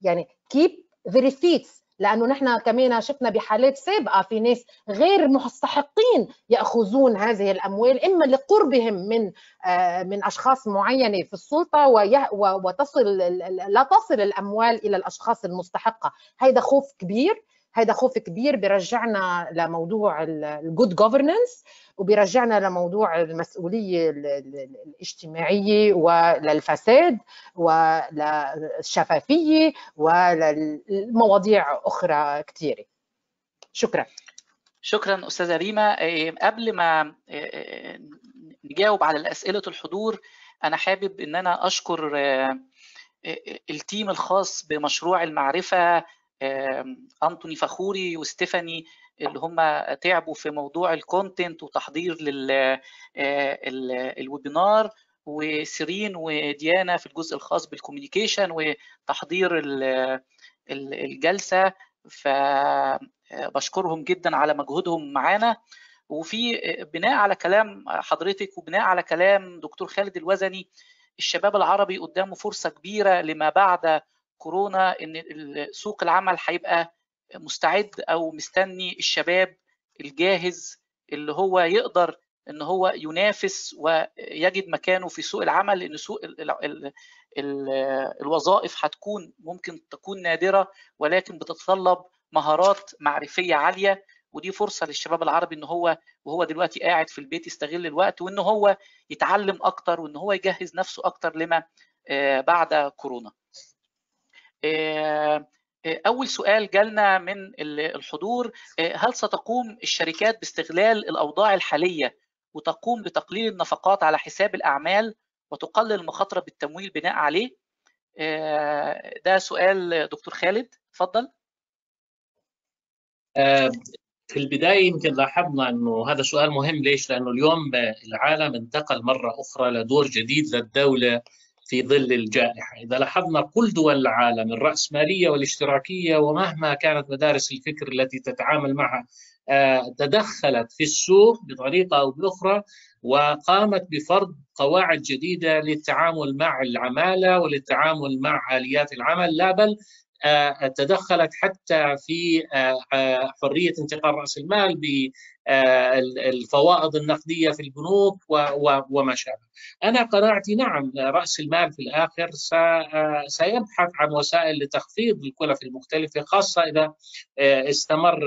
S3: يعني keep the receipts لأنه نحن كمان شفنا بحالات سابقة في ناس غير مستحقين يأخذون هذه الأموال إما لقربهم من من أشخاص معينة في السلطة وتصل لا تصل الأموال إلى الأشخاص المستحقة. هيدا خوف كبير. هيدا خوف كبير بيرجعنا لموضوع ال good governance وبيرجعنا لموضوع المسؤولية الاجتماعية وللفساد وللشفافية وللمواضيع أخرى كثيره شكرا.
S1: شكرا أستاذة ريما. قبل ما نجاوب على اسئله الحضور أنا حابب إن أنا أشكر التيم الخاص بمشروع المعرفة أنتوني فخوري وستيفاني اللي هم تعبوا في موضوع ال content وتحضير لل webinar وسيرين وديانا في الجزء الخاص بال communication وتحضير الجلسة. فبشكرهم جدا على مجهودهم معانا. وفي بناء على كلام حضرتك وبناء على كلام دكتور خالد الوزني الشباب العربي قدامه فرصة كبيرة لما بعد كورونا إن سوق العمل هيبقى مستعد أو مستني الشباب الجاهز اللي هو يقدر إن هو ينافس ويجد مكانه في سوق العمل لأن سوق ال ال ال الوظائف هتكون ممكن تكون نادرة ولكن بتتطلب مهارات معرفية عالية ودي فرصة للشباب العربي إن هو وهو دلوقتي قاعد في البيت يستغل الوقت وإن هو يتعلم أكتر وإن هو يجهز نفسه أكتر لما بعد كورونا. أول سؤال جالنا من الحضور هل ستقوم الشركات باستغلال الأوضاع الحالية وتقوم بتقليل النفقات على حساب الأعمال وتقلل المخاطرة بالتمويل بناء عليه ده سؤال دكتور خالد اتفضل
S2: في البداية يمكن لاحظنا إنه هذا سؤال مهم ليش؟ لأنه اليوم العالم انتقل مرة أخرى لدور جديد للدولة في ظل الجائحة، إذا لاحظنا كل دول العالم الرأسمالية والاشتراكية ومهما كانت مدارس الفكر التي تتعامل معها تدخلت في السوق بطريقة أو بأخرى وقامت بفرض قواعد جديدة للتعامل مع العمالة وللتعامل مع آليات العمل. لا بل تدخلت حتى في حرية انتقال رأس المال بالفوائض النقدية في البنوك وما شابه. أنا قناعتي نعم رأس المال في الآخر سيبحث عن وسائل لتخفيض الكلف المختلفة خاصة إذا استمر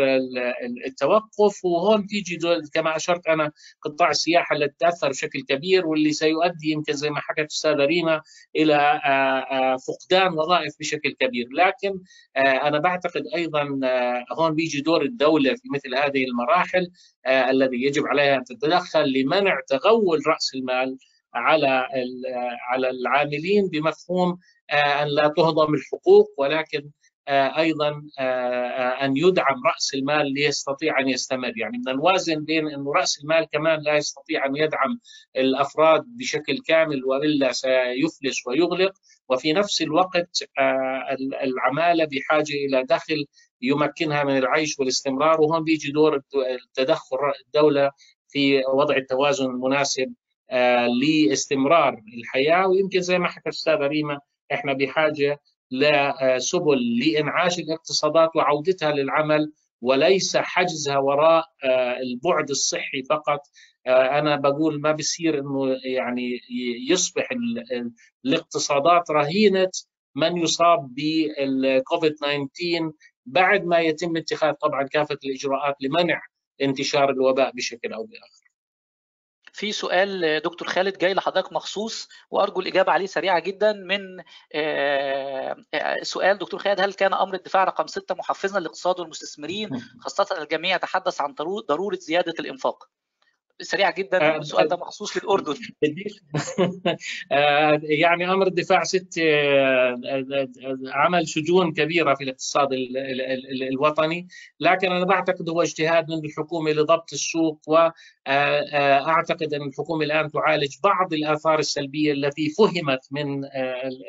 S2: التوقف. وهون تيجي كما أشرت أنا قطاع السياحة اللي تأثر بشكل كبير واللي سيؤدي يمكن زي ما حكت الاستاذه ريما إلى فقدان وظائف بشكل كبير، لكن أنا بعتقد أيضا هون بيجي دور الدولة في مثل هذه المراحل. الذي يجب عليها أن تتدخل لمنع تغول رأس المال على على العاملين بمفهوم أن لا تهضم الحقوق ولكن أيضا أن يدعم رأس المال ليستطيع أن يستمر. يعني بدنا نوازن بين انه رأس المال كمان لا يستطيع أن يدعم الأفراد بشكل كامل وإلا سيفلس ويغلق وفي نفس الوقت العمالة بحاجة إلى دخل يمكنها من العيش والاستمرار وهون بيجي دور التدخل الدولة في وضع التوازن المناسب لاستمرار الحياة. ويمكن زي ما حكت الأستاذة ريما إحنا بحاجة لسبل لإنعاش الاقتصادات وعودتها للعمل وليس حجزها وراء البعد الصحي فقط. أنا بقول ما بصير إنه يعني يصبح الاقتصادات رهينة من يصاب بالكوفيد 19 بعد ما يتم اتخاذ طبعا كافة الإجراءات لمنع انتشار الوباء بشكل أو بآخر.
S1: في سؤال دكتور خالد جاي لحضرتك مخصوص وأرجو الإجابة عليه سريعة جدا من سؤال دكتور خالد هل كان أمر الدفاع رقم 6 محفزا للاقتصاد والمستثمرين خاصة الجميع يتحدث عن ضرورة زيادة الإنفاق؟ سريع جدا السؤال ده مخصوص للأردن.
S2: يعني أمر الدفاع ست عمل شجون كبيرة في الاقتصاد الوطني. لكن أنا بعتقد هو اجتهاد من الحكومة لضبط السوق واعتقد أن الحكومة الآن تعالج بعض الآثار السلبية التي فهمت من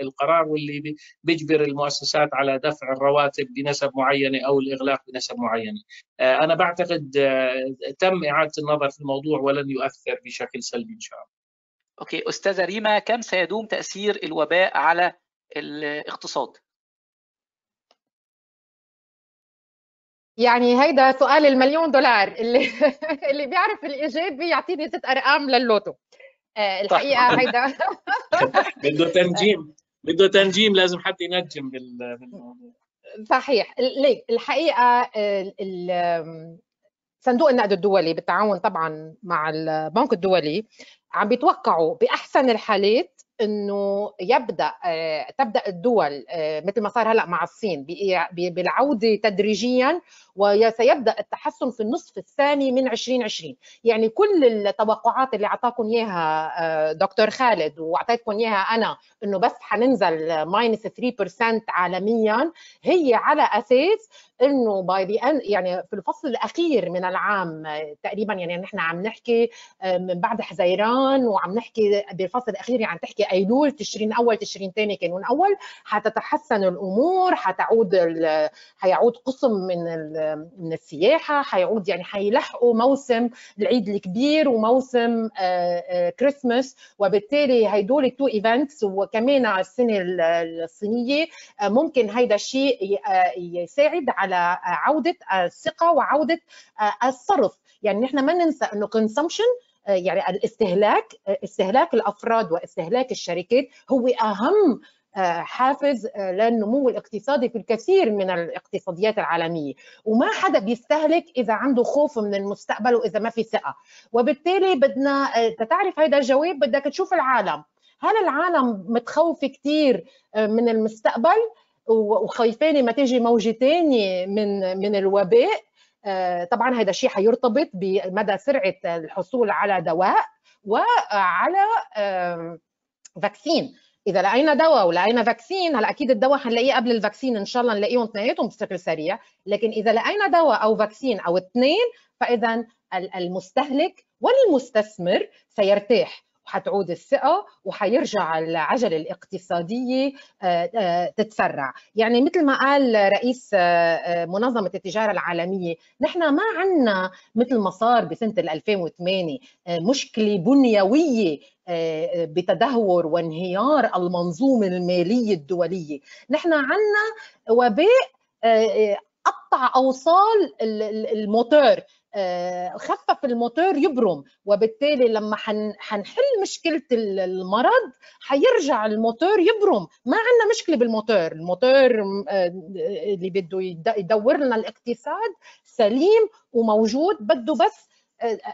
S2: القرار واللي بيجبر المؤسسات على دفع الرواتب بنسب معينة أو الإغلاق بنسب معينة. أنا بعتقد تم إعادة النظر في الموضوع ولن يؤثر بشكل سلبي إن شاء الله.
S1: okay أستاذة ريما كم سيدوم تأثير الوباء على الاقتصاد؟
S3: يعني هيدا سؤال المليون دولار اللي اللي بيعرف الاجابه يعطيني ست أرقام للوتو. الحقيقة هيدا
S2: بده تنجيم بده تنجيم لازم حد ينجم بالموضوع
S3: صحيح ليك الحقيقة صندوق النقد الدولي بالتعاون طبعا مع البنك الدولي عم بيتوقعوا بأحسن الحالات إنه يبدأ تبدأ الدول مثل ما صار هلأ مع الصين بالعودة تدريجيا وسيبدأ التحسن في النصف الثاني من 2020 يعني كل التوقعات اللي أعطاكم إياها دكتور خالد وأعطيتكم إياها أنا إنه بس حننزل minus 3% عالميا هي على أساس إنه by the يعني في الفصل الأخير من العام تقريبا يعني نحن عم نحكي من بعد حزيران وعم نحكي بالفصل الأخير يعني عم تحكي أيلول تشرين أول تشرين ثاني كانون أول حتتحسن الأمور حتعود حيعود قسم من من السياحة حيعود يعني حيلحقوا موسم العيد الكبير وموسم كريسماس وبالتالي هيدول ال two events وكمان السنة الصينية ممكن هيدا الشيء يساعد على عودة الثقة وعودة الصرف. يعني نحن ما ننسى إنه consumption يعني الاستهلاك استهلاك الأفراد واستهلاك الشركات هو أهم حافز للنمو الاقتصادي في الكثير من الاقتصاديات العالمية. وما حدا بيستهلك إذا عنده خوف من المستقبل وإذا ما في ثقة. وبالتالي بدنا تتعرف هذا الجواب بدك تشوف العالم. هل العالم متخوفه كثير من المستقبل؟ وخايفين ما تيجي موجة ثانية من من الوباء. طبعا هذا الشيء حيرتبط بمدى سرعة الحصول على دواء وعلى vaccine إذا لقينا دواء ولقينا vaccine هلا أكيد الدواء حنلاقيه قبل ال vaccine إن شاء الله نلاقيهم اثنيناتهم بشكل سريع. لكن إذا لقينا دواء أو فاكسين أو اثنين فاذا المستهلك والمستثمر سيرتاح. وحتعود الثقة وحيرجع العجلة الاقتصادية آه، آه، تتسرع. يعني مثل ما قال رئيس آه، منظمة التجارة العالمية نحن ما عندنا مثل ما صار بسنة 2008 مشكلة بنيوية بتدهور وانهيار المنظومة المالية الدولية. نحن عندنا وباء قطع أوصال الموتور. خفف الموتور يبرم وبالتالي لما حنحل مشكلة المرض حيرجع الموتور يبرم. ما عندنا مشكلة بالموتور الموتور آه، اللي بده يدور لنا الاقتصاد سليم وموجود بده بس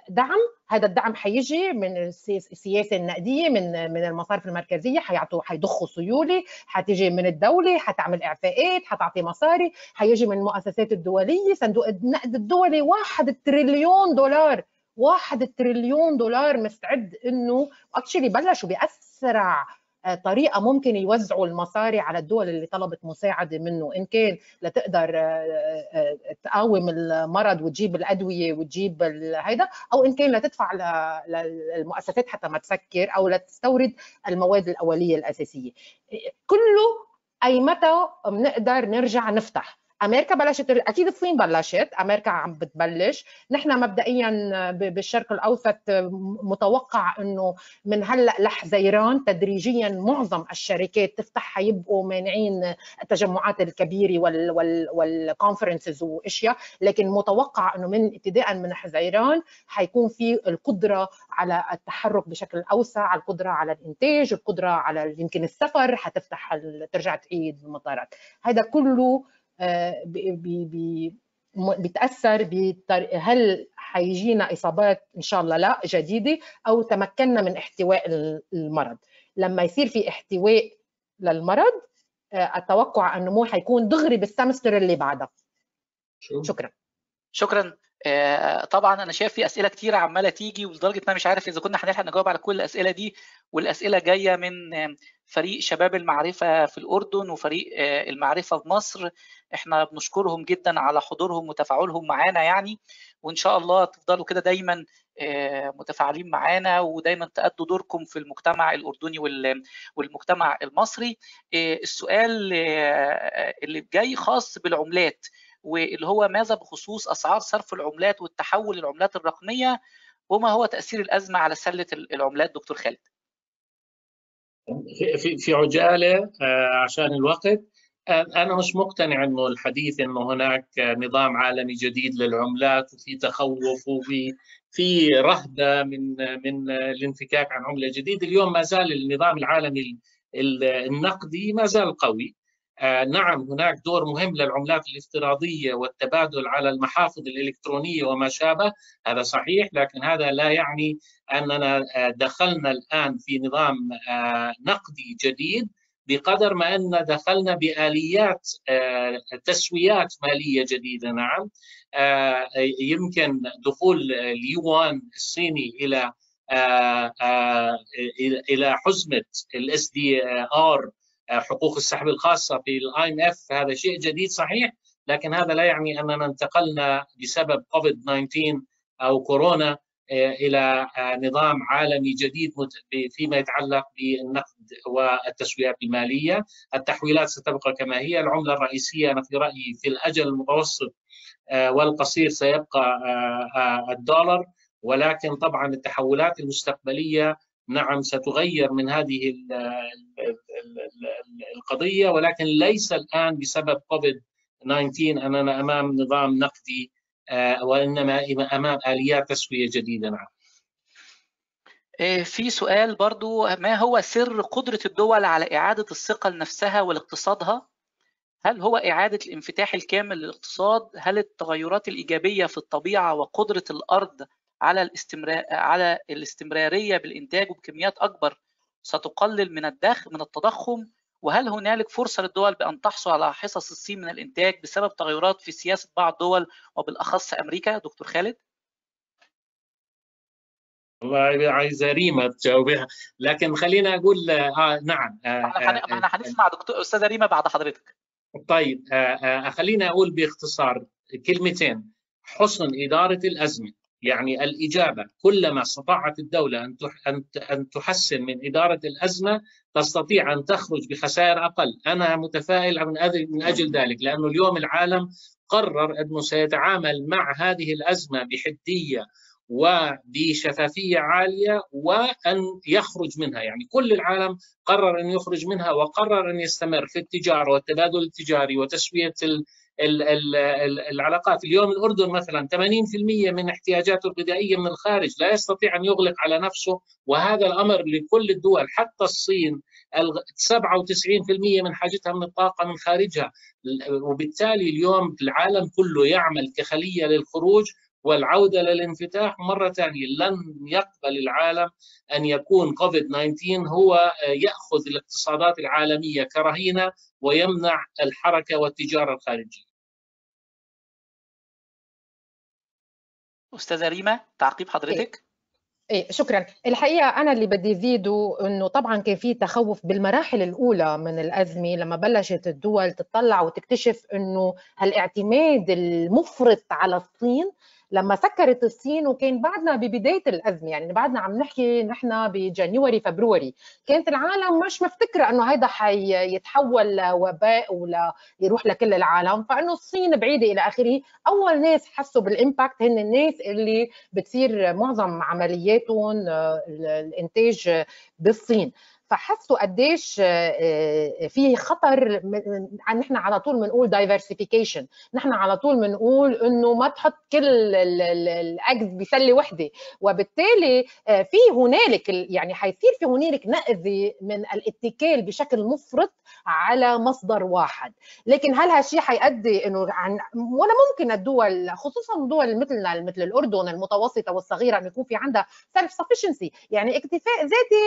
S3: دعم هذا الدعم حيجي من السياسة النقدية من من المصارف المركزية حيعطوا حيضخوا سيوله حتيجي من الدولة حتعمل إعفاءات حتعطي مصاري حيجي من المؤسسات الدولية صندوق النقد الدولي واحد تريليون دولار واحد تريليون دولار مستعد إنه اكشلي بلشوا بأسرع طريقة ممكن يوزعوا المصاري على الدول اللي طلبت مساعدة منه. إن كان لتقدر آه، آه، تقاوم المرض وتجيب الأدوية وتجيب هيدا أو إن كان لتدفع للمؤسسات حتى ما تسكر أو لتستورد المواد الأولية الأساسية. كله أي متى بنقدر نرجع نفتح. أمريكا بلشت أكيد الصين بلشت أمريكا عم بتبلش. نحن مبدئيا بالشرق الأوسط متوقع إنه من هلأ لحزيران تدريجيا معظم الشركات تفتح حيبقوا مانعين التجمعات الكبيرة والكونفرنسز وإشياء. لكن متوقع إنه من ابتداء من حزيران حيكون في القدرة على التحرك بشكل أوسع القدرة على الإنتاج القدرة على يمكن السفر حتفتح ترجع تعيد المطارات. هذا كله بي بيتأثر هل حيجينا إصابات إن شاء الله؟ لا جديدة أو تمكنا من احتواء المرض. لما يصير في احتواء للمرض آه، التوقع النمو حيكون دغري بالسمستر اللي بعدها شكرا.
S1: شكرا. آه، طبعا أنا شايف في أسئلة كتيره عمالة تيجي ولدرجة أنا مش عارف إذا كنا هنلحق نجاوب على كل الأسئلة دي. والأسئلة جاية من فريق شباب المعرفة في الأردن وفريق آه، المعرفة في مصر. إحنا بنشكرهم جدا على حضورهم وتفاعلهم معانا يعني. وإن شاء الله تفضلوا كده دايما آه، متفاعلين معانا ودايما تأدوا دوركم في المجتمع الأردني والمجتمع المصري. السؤال اللي جاي خاص بالعملات. واللي هو ماذا بخصوص أسعار صرف العملات والتحول للعملات الرقمية وما هو تأثير الأزمة على سلة العملات دكتور خالد؟
S2: في في عجالة آه، عشان الوقت. آه، أنا مش مقتنع إنه الحديث إنه هناك نظام عالمي جديد للعملات وفي تخوف وفي في رهبة من من الانفكاك عن عملة جديدة. اليوم ما زال النظام العالمي النقدي ما زال قوي. نعم هناك دور مهم للعملات الافتراضية والتبادل على المحافظ الإلكترونية وما شابه. هذا صحيح لكن هذا لا يعني أننا آه، دخلنا الآن في نظام آه، نقدي جديد بقدر ما أن دخلنا بآليات تسويات مالية جديدة. نعم يمكن دخول اليوان الصيني إلى إلى حزمة ال SDR حقوق السحب الخاصة في ال IMF هذا شيء جديد صحيح لكن هذا لا يعني أننا انتقلنا بسبب كوفيد 19 أو كورونا آه، إلى آه، نظام عالمي جديد فيما يتعلق بالنقد والتسويات المالية، التحويلات ستبقى كما هي، العملة الرئيسية أنا في رأيي في الأجل المتوسط آه، والقصير سيبقى الدولار ولكن طبعا التحولات المستقبلية نعم ستغير من هذه القضية ولكن ليس الآن بسبب كوفيد 19 اننا أمام نظام نقدي آه، وإنما أمام آليات تسوية جديدة نعم.
S1: آه، في سؤال برضو ما هو سر قدرة الدول على إعادة الثقة لنفسها ولاقتصادها؟ هل هو إعادة الانفتاح الكامل للاقتصاد؟ هل التغيرات الإيجابية في الطبيعة وقدرة الأرض على الاستمرار على الاستمرارية بالإنتاج وبكميات أكبر ستقلل من الدخل من التضخم وهل هنالك فرصة للدول بأن تحصل على حصص الصين من الإنتاج بسبب تغيرات في سياسة بعض الدول وبالأخص أمريكا دكتور خالد؟
S2: والله عايزه ريما تجاوبها لكن خلينا أقول آه نعم
S1: آه إحنا آه هنسمع دكتور أستاذة ريما بعد حضرتك.
S2: طيب آه آه خلينا أقول باختصار كلمتين. حسن إدارة الأزمة. يعني الإجابة كلما استطاعت الدولة أن أن تحسن من إدارة الأزمة تستطيع أن تخرج بخسائر أقل، أنا متفائل من أجل ذلك لأنه اليوم العالم قرر أنه سيتعامل مع هذه الأزمة بحدية وبشفافية عالية وأن يخرج منها. يعني كل العالم قرر أن يخرج منها وقرر أن يستمر في التجارة والتبادل التجاري وتسوية العلاقات. اليوم الأردن مثلا 80% من احتياجاته الغذائية من الخارج لا يستطيع أن يغلق على نفسه وهذا الأمر لكل الدول حتى الصين 97% من حاجتها من الطاقة من خارجها. وبالتالي اليوم العالم كله يعمل كخلية للخروج والعودة للانفتاح. مرة ثانية لن يقبل العالم أن يكون كوفيد 19 هو يأخذ الاقتصادات العالمية كرهينة ويمنع الحركة والتجارة الخارجية.
S1: أستاذة ريما تعقيب حضرتك؟
S3: إيه شكرا. الحقيقة أنا اللي بدي زيده إنه طبعا كان في تخوف بالمراحل الأولى من الأزمة لما بلشت الدول تطلع وتكتشف إنه هالاعتماد المفرط على الصين لما سكرت الصين وكان بعدنا ببداية الأزمة يعني بعدنا عم نحكي نحن بجانيوري فبروري كانت العالم مش مفتكرة إنه هيدا حيتحول لوباء ولا يروح لكل العالم فإنه الصين بعيدة إلى آخره. أول ناس حسوا بال impact هن الناس اللي بتصير معظم عملياتهم آه، الإنتاج بالصين. فحسوا قديش آه، آه، في خطر نحن على طول بنقول diversification نحن على طول بنقول إنه ما تحط كل ال eggs بسلة وحدة. وبالتالي آه، في هنالك يعني حيصير في هنالك نقذ من الاتكال بشكل مفرط على مصدر واحد. لكن هل هالشيء حيؤدي إنه عن ولا ممكن الدول خصوصا دول مثلنا مثل الأردن المتوسطة والصغيرة انه يكون في عندها self-sufficiency يعني اكتفاء ذاتي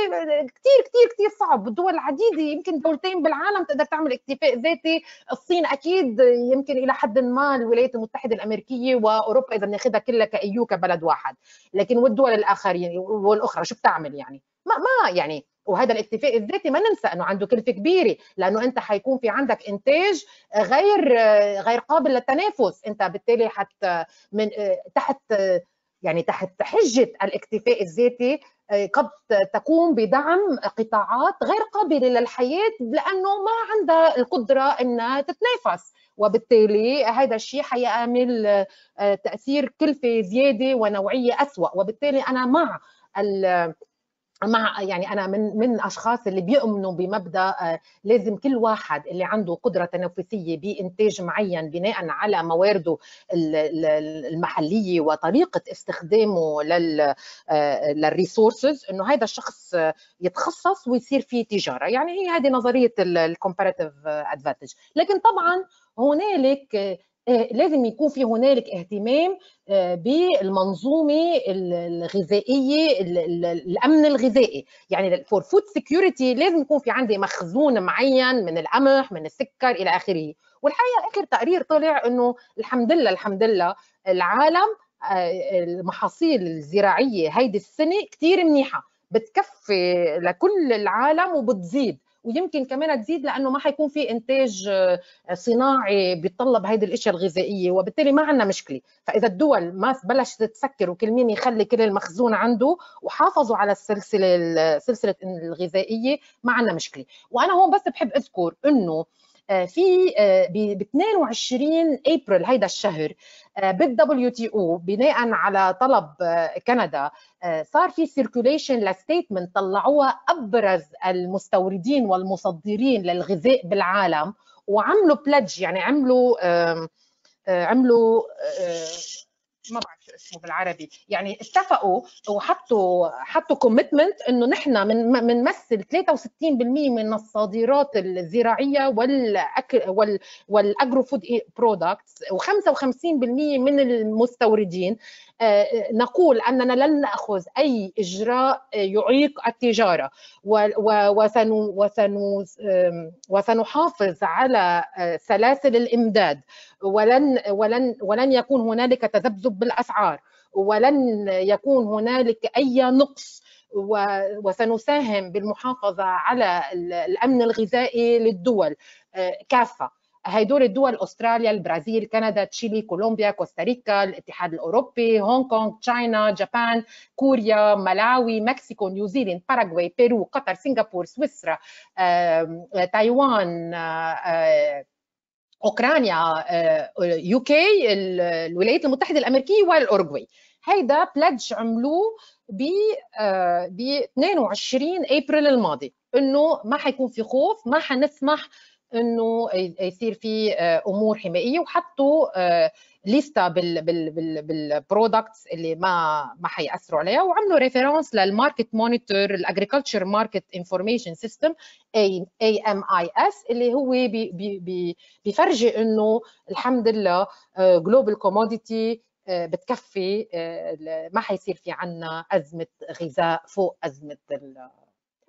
S3: كثير كثير كثير صعب الدول العديدة يمكن دولتين بالعالم تقدر تعمل اكتفاء ذاتي. الصين أكيد يمكن إلى حد ما الولايات المتحدة الأمريكية وأوروبا إذا بناخذها كلها ك EU كبلد واحد. لكن والدول الاخرين والأخرى شو بتعمل يعني؟ ما ما يعني. وهذا الاكتفاء الذاتي ما ننسى إنه عنده كلفة كبيرة لأنه أنت حيكون في عندك إنتاج غير غير قابل للتنافس. أنت بالتالي حتى من تحت يعني تحت حجة الاكتفاء الذاتي آه، قد تقوم بدعم قطاعات غير قابلة للحياة لأنه ما عندها القدرة إنها تتنافس. وبالتالي هذا الشيء حيعمل آه، تأثير كلفة زيادة ونوعية أسوأ. وبالتالي أنا مع مع يعني أنا من من اشخاص اللي بيؤمنوا بمبدأ آه، لازم كل واحد اللي عنده قدرة تنافسيه بإنتاج معين بناء على موارده المحلية وطريقة استخدامه لل آه، لل resources إنه هذا الشخص يتخصص ويصير في تجارة. يعني هي هذه نظرية ال comparative advantage لكن طبعا هنالك لازم يكون في هنالك اهتمام آه، بالمنظومة الغذائية الأمن الغذائي. يعني for food security لازم يكون في عندي مخزون معين من القمح من السكر إلى آخره. والحقيقة آخر تقرير طلع إنه الحمد لله الحمد لله العالم آه، المحاصيل الزراعية هيدي السنة كثير منيحة بتكفي لكل العالم وبتزيد. ويمكن كمان تزيد لأنه ما حيكون في إنتاج آه، صناعي بيتطلب هيدي الأشياء الغذائية وبالتالي ما عندنا مشكلة. فإذا الدول ما بلشت تسكر وكل مين يخلي كل المخزون عنده وحافظوا على السلسلة السلسله الغذائية ما عندنا مشكلة. وأنا هون بس بحب أذكر إنه في آه، ب 22 ابريل هيدا الشهر آه، بال WTO بناء على طلب كندا صار في circulation ل statement طلعوها أبرز المستوردين والمصدرين للغذاء بالعالم وعملوا pledge يعني عملوا عملوا ما بعرف. شو اسمه بالعربي يعني اتفقوا وحطوا حطوا commitment إنه نحن من بنمثل 63% من الصادرات الزراعية والأكل وال وال agro-food products و55% من المستوردين. آه، نقول أننا لن نأخذ أي إجراء يعيق التجارة. وسنحافظ على آه، سلاسل الإمداد. ولن ولن ولن يكون هنالك تذبذب بالأسعار. ولن يكون هنالك أي نقص وسنساهم بالمحافظة على الأمن الغذائي للدول. كافة. هدول الدول أستراليا البرازيل كندا تشيلي كولومبيا كوستاريكا الاتحاد الأوروبي هونغ كونغ تشاينا جابان كوريا ملاوي مكسيكو نيوزيلند باراغواي بيرو قطر سنغافور سويسرا تايوان أوكرانيا UK الولايات المتحدة الأمريكية والاورجواي هيدا pledge عملوه ب ب 22 أبريل الماضي إنه ما حيكون في خوف ما حنسمح إنه يصير في أمور حمائيه وحطوا ليستا بال products اللي ما ما حيأثروا عليها وعملوا reference لل market monitor ال agriculture market information system AMIS اللي هو بي بي بيفرجي إنه الحمد لله global commodity بتكفي ما حيصير في عنا أزمة غذاء فوق أزمة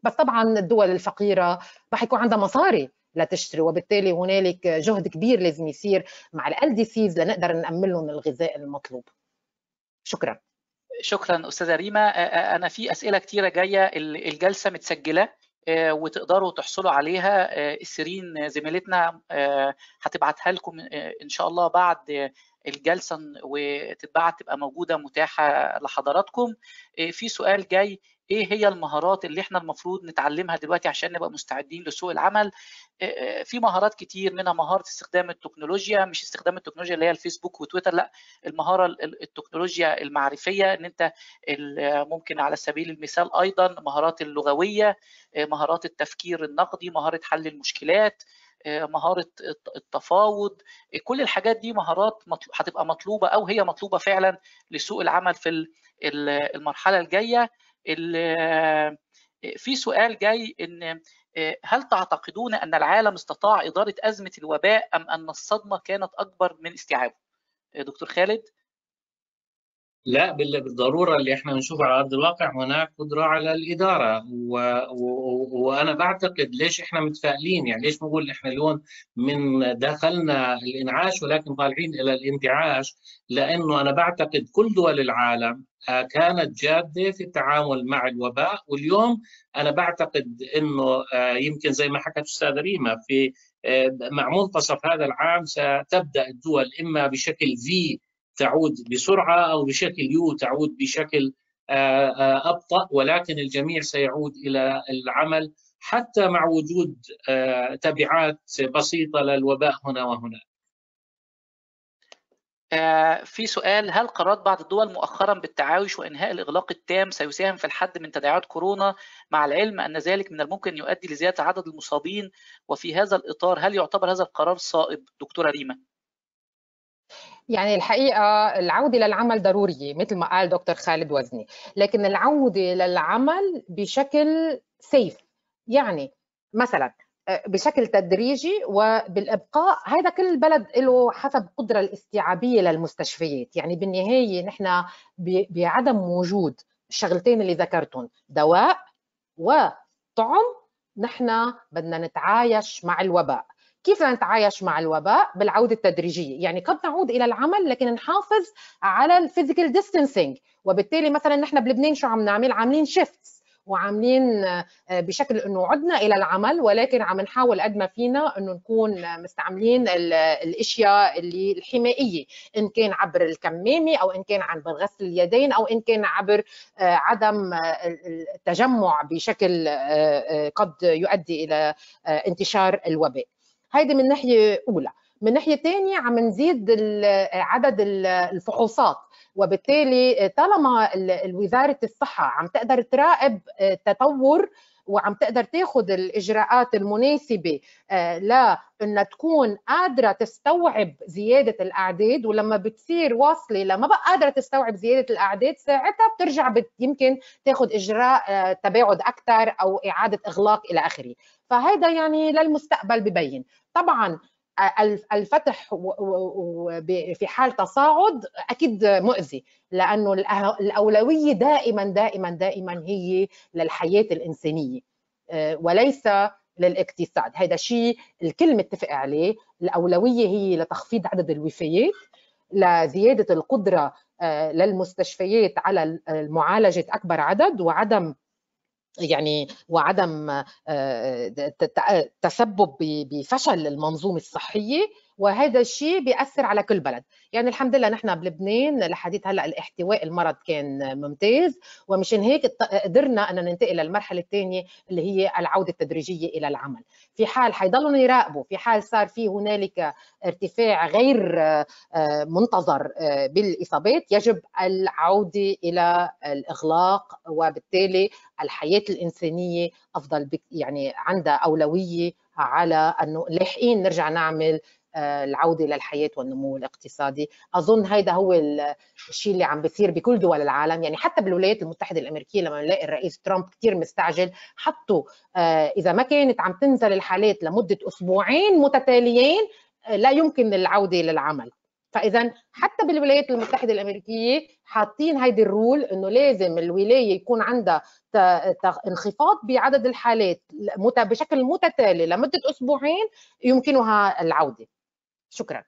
S3: بس طبعا الدول الفقيرة ما حيكون عندها مصاري. لتشتري وبالتالي هنالك جهد كبير لازم يصير مع ال DCs لنقدر نأمن لهم الغذاء المطلوب. شكرا.
S1: شكرا أستاذة ريما. أنا في أسئلة كتيرة جاية الجلسة متسجلة وتقدروا تحصلوا عليها. سيرين زميلتنا هتبعتها لكم إن شاء الله بعد الجلسة وتتبعت تبقى موجودة متاحة لحضراتكم. في سؤال جاي. إيه هي المهارات اللي إحنا المفروض نتعلمها دلوقتي عشان نبقى مستعدين لسوق العمل؟ في مهارات كتير منها مهارة استخدام التكنولوجيا مش استخدام التكنولوجيا اللي هي الفيسبوك وتويتر لأ المهارة التكنولوجيا المعرفية إن أنت ممكن على سبيل المثال أيضا مهارات اللغوية مهارات التفكير النقدي مهارة حل المشكلات مهارة التفاوض كل الحاجات دي مهارات هتبقى مطلوبة أو هي مطلوبة فعلا لسوق العمل في المرحلة الجاية. في سؤال جاي إن هل تعتقدون أن العالم استطاع إدارة أزمة الوباء أم أن الصدمة كانت أكبر من استيعابه؟ دكتور خالد
S2: لا بالضرورة اللي إحنا بنشوفها على أرض الواقع هناك قدره على الإدارة. و... و... وأنا بعتقد ليش إحنا متفائلين؟ يعني ليش بنقول إحنا اليوم من دخلنا الإنعاش ولكن طالعين إلى الانتعاش لأنه أنا بعتقد كل دول العالم كانت جادة في التعامل مع الوباء واليوم أنا بعتقد إنه يمكن زي ما حكت أستاذة ريما في مع منتصف هذا العام ستبدأ الدول إما بشكل في تعود بسرعة أو بشكل يو تعود بشكل أبطأ ولكن الجميع سيعود إلى العمل حتى مع وجود تبعات بسيطة للوباء هنا وهناك.
S1: في سؤال هل قرارات بعض الدول مؤخرا بالتعايش وإنهاء الإغلاق التام سيساهم في الحد من تداعيات كورونا مع العلم أن ذلك من الممكن يؤدي لزيادة عدد المصابين وفي هذا الإطار هل يعتبر هذا القرار صائب دكتورة ريما؟
S3: يعني الحقيقة العودة للعمل ضرورية مثل ما قال دكتور خالد وزني لكن العودة للعمل بشكل سيف يعني مثلا بشكل تدريجي وبالإبقاء هذا كل بلد له حسب القدره الاستيعابية للمستشفيات. يعني بالنهاية نحن بعدم وجود الشغلتين اللي ذكرتهم دواء وطعم نحن بدنا نتعايش مع الوباء. كيف نتعايش مع الوباء بالعودة التدريجية؟ يعني قد نعود إلى العمل لكن نحافظ على ال physical distancing وبالتالي مثلا نحن بلبنان شو عم نعمل؟ عاملين shifts وعاملين بشكل إنه عدنا إلى العمل ولكن عم نحاول قد ما فينا إنه نكون مستعملين الأشياء اللي الحمائيه إن كان عبر الكمامة أو إن كان عبر غسل اليدين أو إن كان عبر عدم التجمع بشكل قد يؤدي إلى انتشار الوباء. هيدي من ناحية أولى. من ناحية ثانية عم نزيد عدد الفحوصات وبالتالي طالما وزاره الصحة عم تقدر تراقب تطور وعم تقدر تاخذ الإجراءات المناسبة لانها تكون قادرة تستوعب زيادة الأعداد ولما بتصير واصلة لما بقى قادرة تستوعب زيادة الأعداد ساعتها بترجع بت يمكن تاخذ إجراء تباعد أكثر أو إعادة إغلاق إلى آخره. فهذا يعني للمستقبل ببين. طبعا الفتح في حال تصاعد أكيد مؤذي لأنه الأولوية دائما دائما دائما هي للحياة الإنسانية وليس للاقتصاد. هذا شيء الكل متفق عليه. الأولوية هي لتخفيض عدد الوفيات لزيادة القدرة للمستشفيات على معالجه أكبر عدد وعدم يعني وعدم تسبب بفشل المنظومه الصحيه وهذا الشيء بيأثر على كل بلد. يعني الحمد لله نحن بلبنان لحديث هلأ الاحتواء المرض كان ممتاز ومشان هيك قدرنا ان ننتقل للمرحلة الثانية اللي هي العودة التدريجية إلى العمل. في حال حيضلوا يراقبوا في حال صار في هنالك ارتفاع غير آه، منتظر آه، بالإصابات يجب العودة إلى الإغلاق وبالتالي الحياة الإنسانية أفضل يعني عندها أولوية على أنه لاحقين نرجع نعمل آه، العودة للحياة والنمو الاقتصادي. أظن هذا هو الشيء اللي عم بيصير بكل دول العالم. يعني حتى بالولايات المتحدة الأمريكية لما نلاقي الرئيس ترامب كثير مستعجل حطوا آه، إذا ما كانت عم تنزل الحالات لمدة أسبوعين متتاليين آه، لا يمكن العودة للعمل فإذا حتى بالولايات المتحدة الأمريكية حاطين هيدي الرول إنه لازم الولاية يكون عندها انخفاض بعدد الحالات بشكل متتالي لمدة أسبوعين يمكنها العودة. شكرا.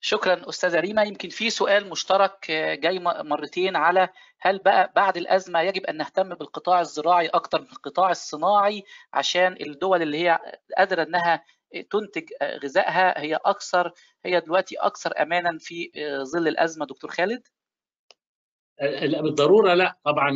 S1: شكرا أستاذة ريما. يمكن في سؤال مشترك جاي مرتين على هل بقى بعد الأزمة يجب أن نهتم بالقطاع الزراعي أكثر من القطاع الصناعي عشان الدول اللي هي قادرة إنها تنتج غذائها هي أكثر هي دلوقتي أكثر امانا في ظل الأزمة. دكتور خالد؟
S2: بالضرورة لا طبعا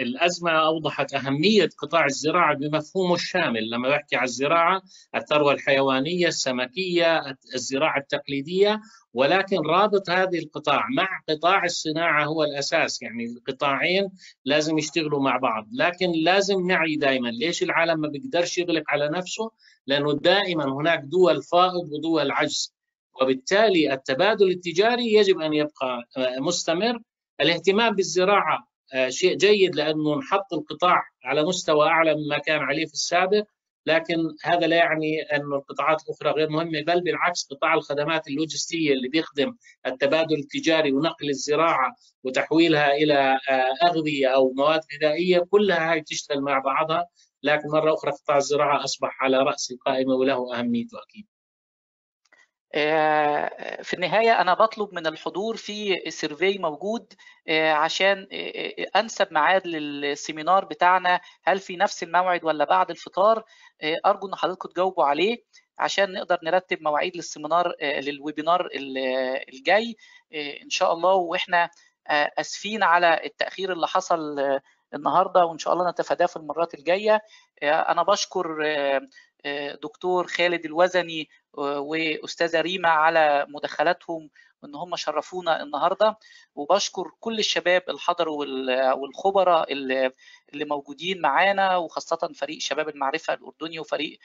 S2: الأزمة أوضحت أهمية قطاع الزراعة بمفهومه الشامل. لما بحكي على الزراعة الثروة الحيوانية السمكية الزراعة التقليدية ولكن رابط هذه القطاع مع قطاع الصناعة هو الأساس. يعني القطاعين لازم يشتغلوا مع بعض. لكن لازم نعي دائما ليش العالم ما بيقدرش يغلق على نفسه؟ لأنه دائما هناك دول فائض ودول عجز. وبالتالي التبادل التجاري يجب أن يبقى مستمر الاهتمام بالزراعة آه، شيء جيد لأنه نحط القطاع على مستوى أعلى مما كان عليه في السابق لكن هذا لا يعني أن القطاعات الأخرى غير مهمة بل بالعكس قطاع الخدمات اللوجستية اللي بيخدم التبادل التجاري ونقل الزراعة وتحويلها إلى آه، أغذية أو مواد غذائية كلها هاي تشتغل مع بعضها لكن مرة أخرى قطاع الزراعة أصبح على رأس القائمة وله أهميته أكيد.
S1: في النهاية أنا بطلب من الحضور في survey موجود آه، عشان آه، أنسب ميعاد لل seminar بتاعنا. هل في نفس الموعد ولا بعد الفطار؟ أرجو إن حضراتكم تجاوبوا عليه عشان نقدر نرتب مواعيد لل seminar لل webinar الجاي إن شاء الله. وإحنا آسفين على التأخير اللي حصل النهارده وإن شاء الله نتفاداه في المرات الجاية. أنا بشكر دكتور خالد الوزني وأستاذة ريما على مداخلاتهم وان هم شرفونا النهارده. وبشكر كل الشباب اللي حضروا والخبراء اللي موجودين معانا وخاصة فريق شباب المعرفة الأردني وفريق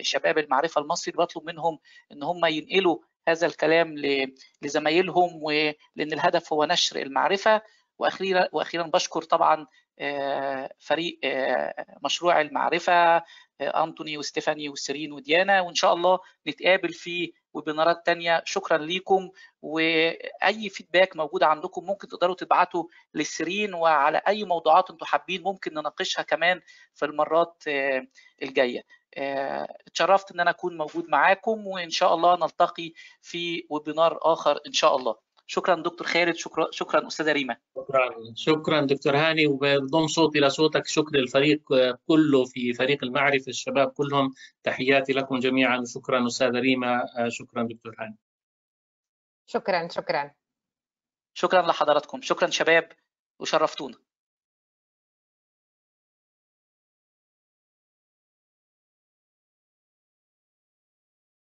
S1: شباب المعرفة المصري. بطلب منهم إن هم ينقلوا هذا الكلام لزمايلهم ولان الهدف هو نشر المعرفة. وأخيرا وأخيرا بشكر طبعا فريق مشروع المعرفة أنتوني وستيفاني وسيرين وديانا وإن شاء الله نتقابل في ويبينارات تانية. شكرا ليكم. وأي فيدباك موجوده عندكم ممكن تقدروا تبعتوا لسيرين وعلى أي موضوعات أنتم حابين ممكن نناقشها كمان في المرات الجاية. اتشرفت إن أنا أكون موجود معاكم وإن شاء الله نلتقي في ويبينار آخر إن شاء الله. شكرا دكتور خالد شكرا شكرا أستاذة ريما.
S2: شكرا شكرا دكتور هاني. وبضم صوتي لصوتك شكر الفريق كله في فريق المعرفة الشباب كلهم. تحياتي لكم جميعا. وشكرا أستاذة ريما. شكرا دكتور هاني.
S3: شكرا شكرا.
S1: شكرا لحضراتكم. شكرا شباب. وشرفتونا.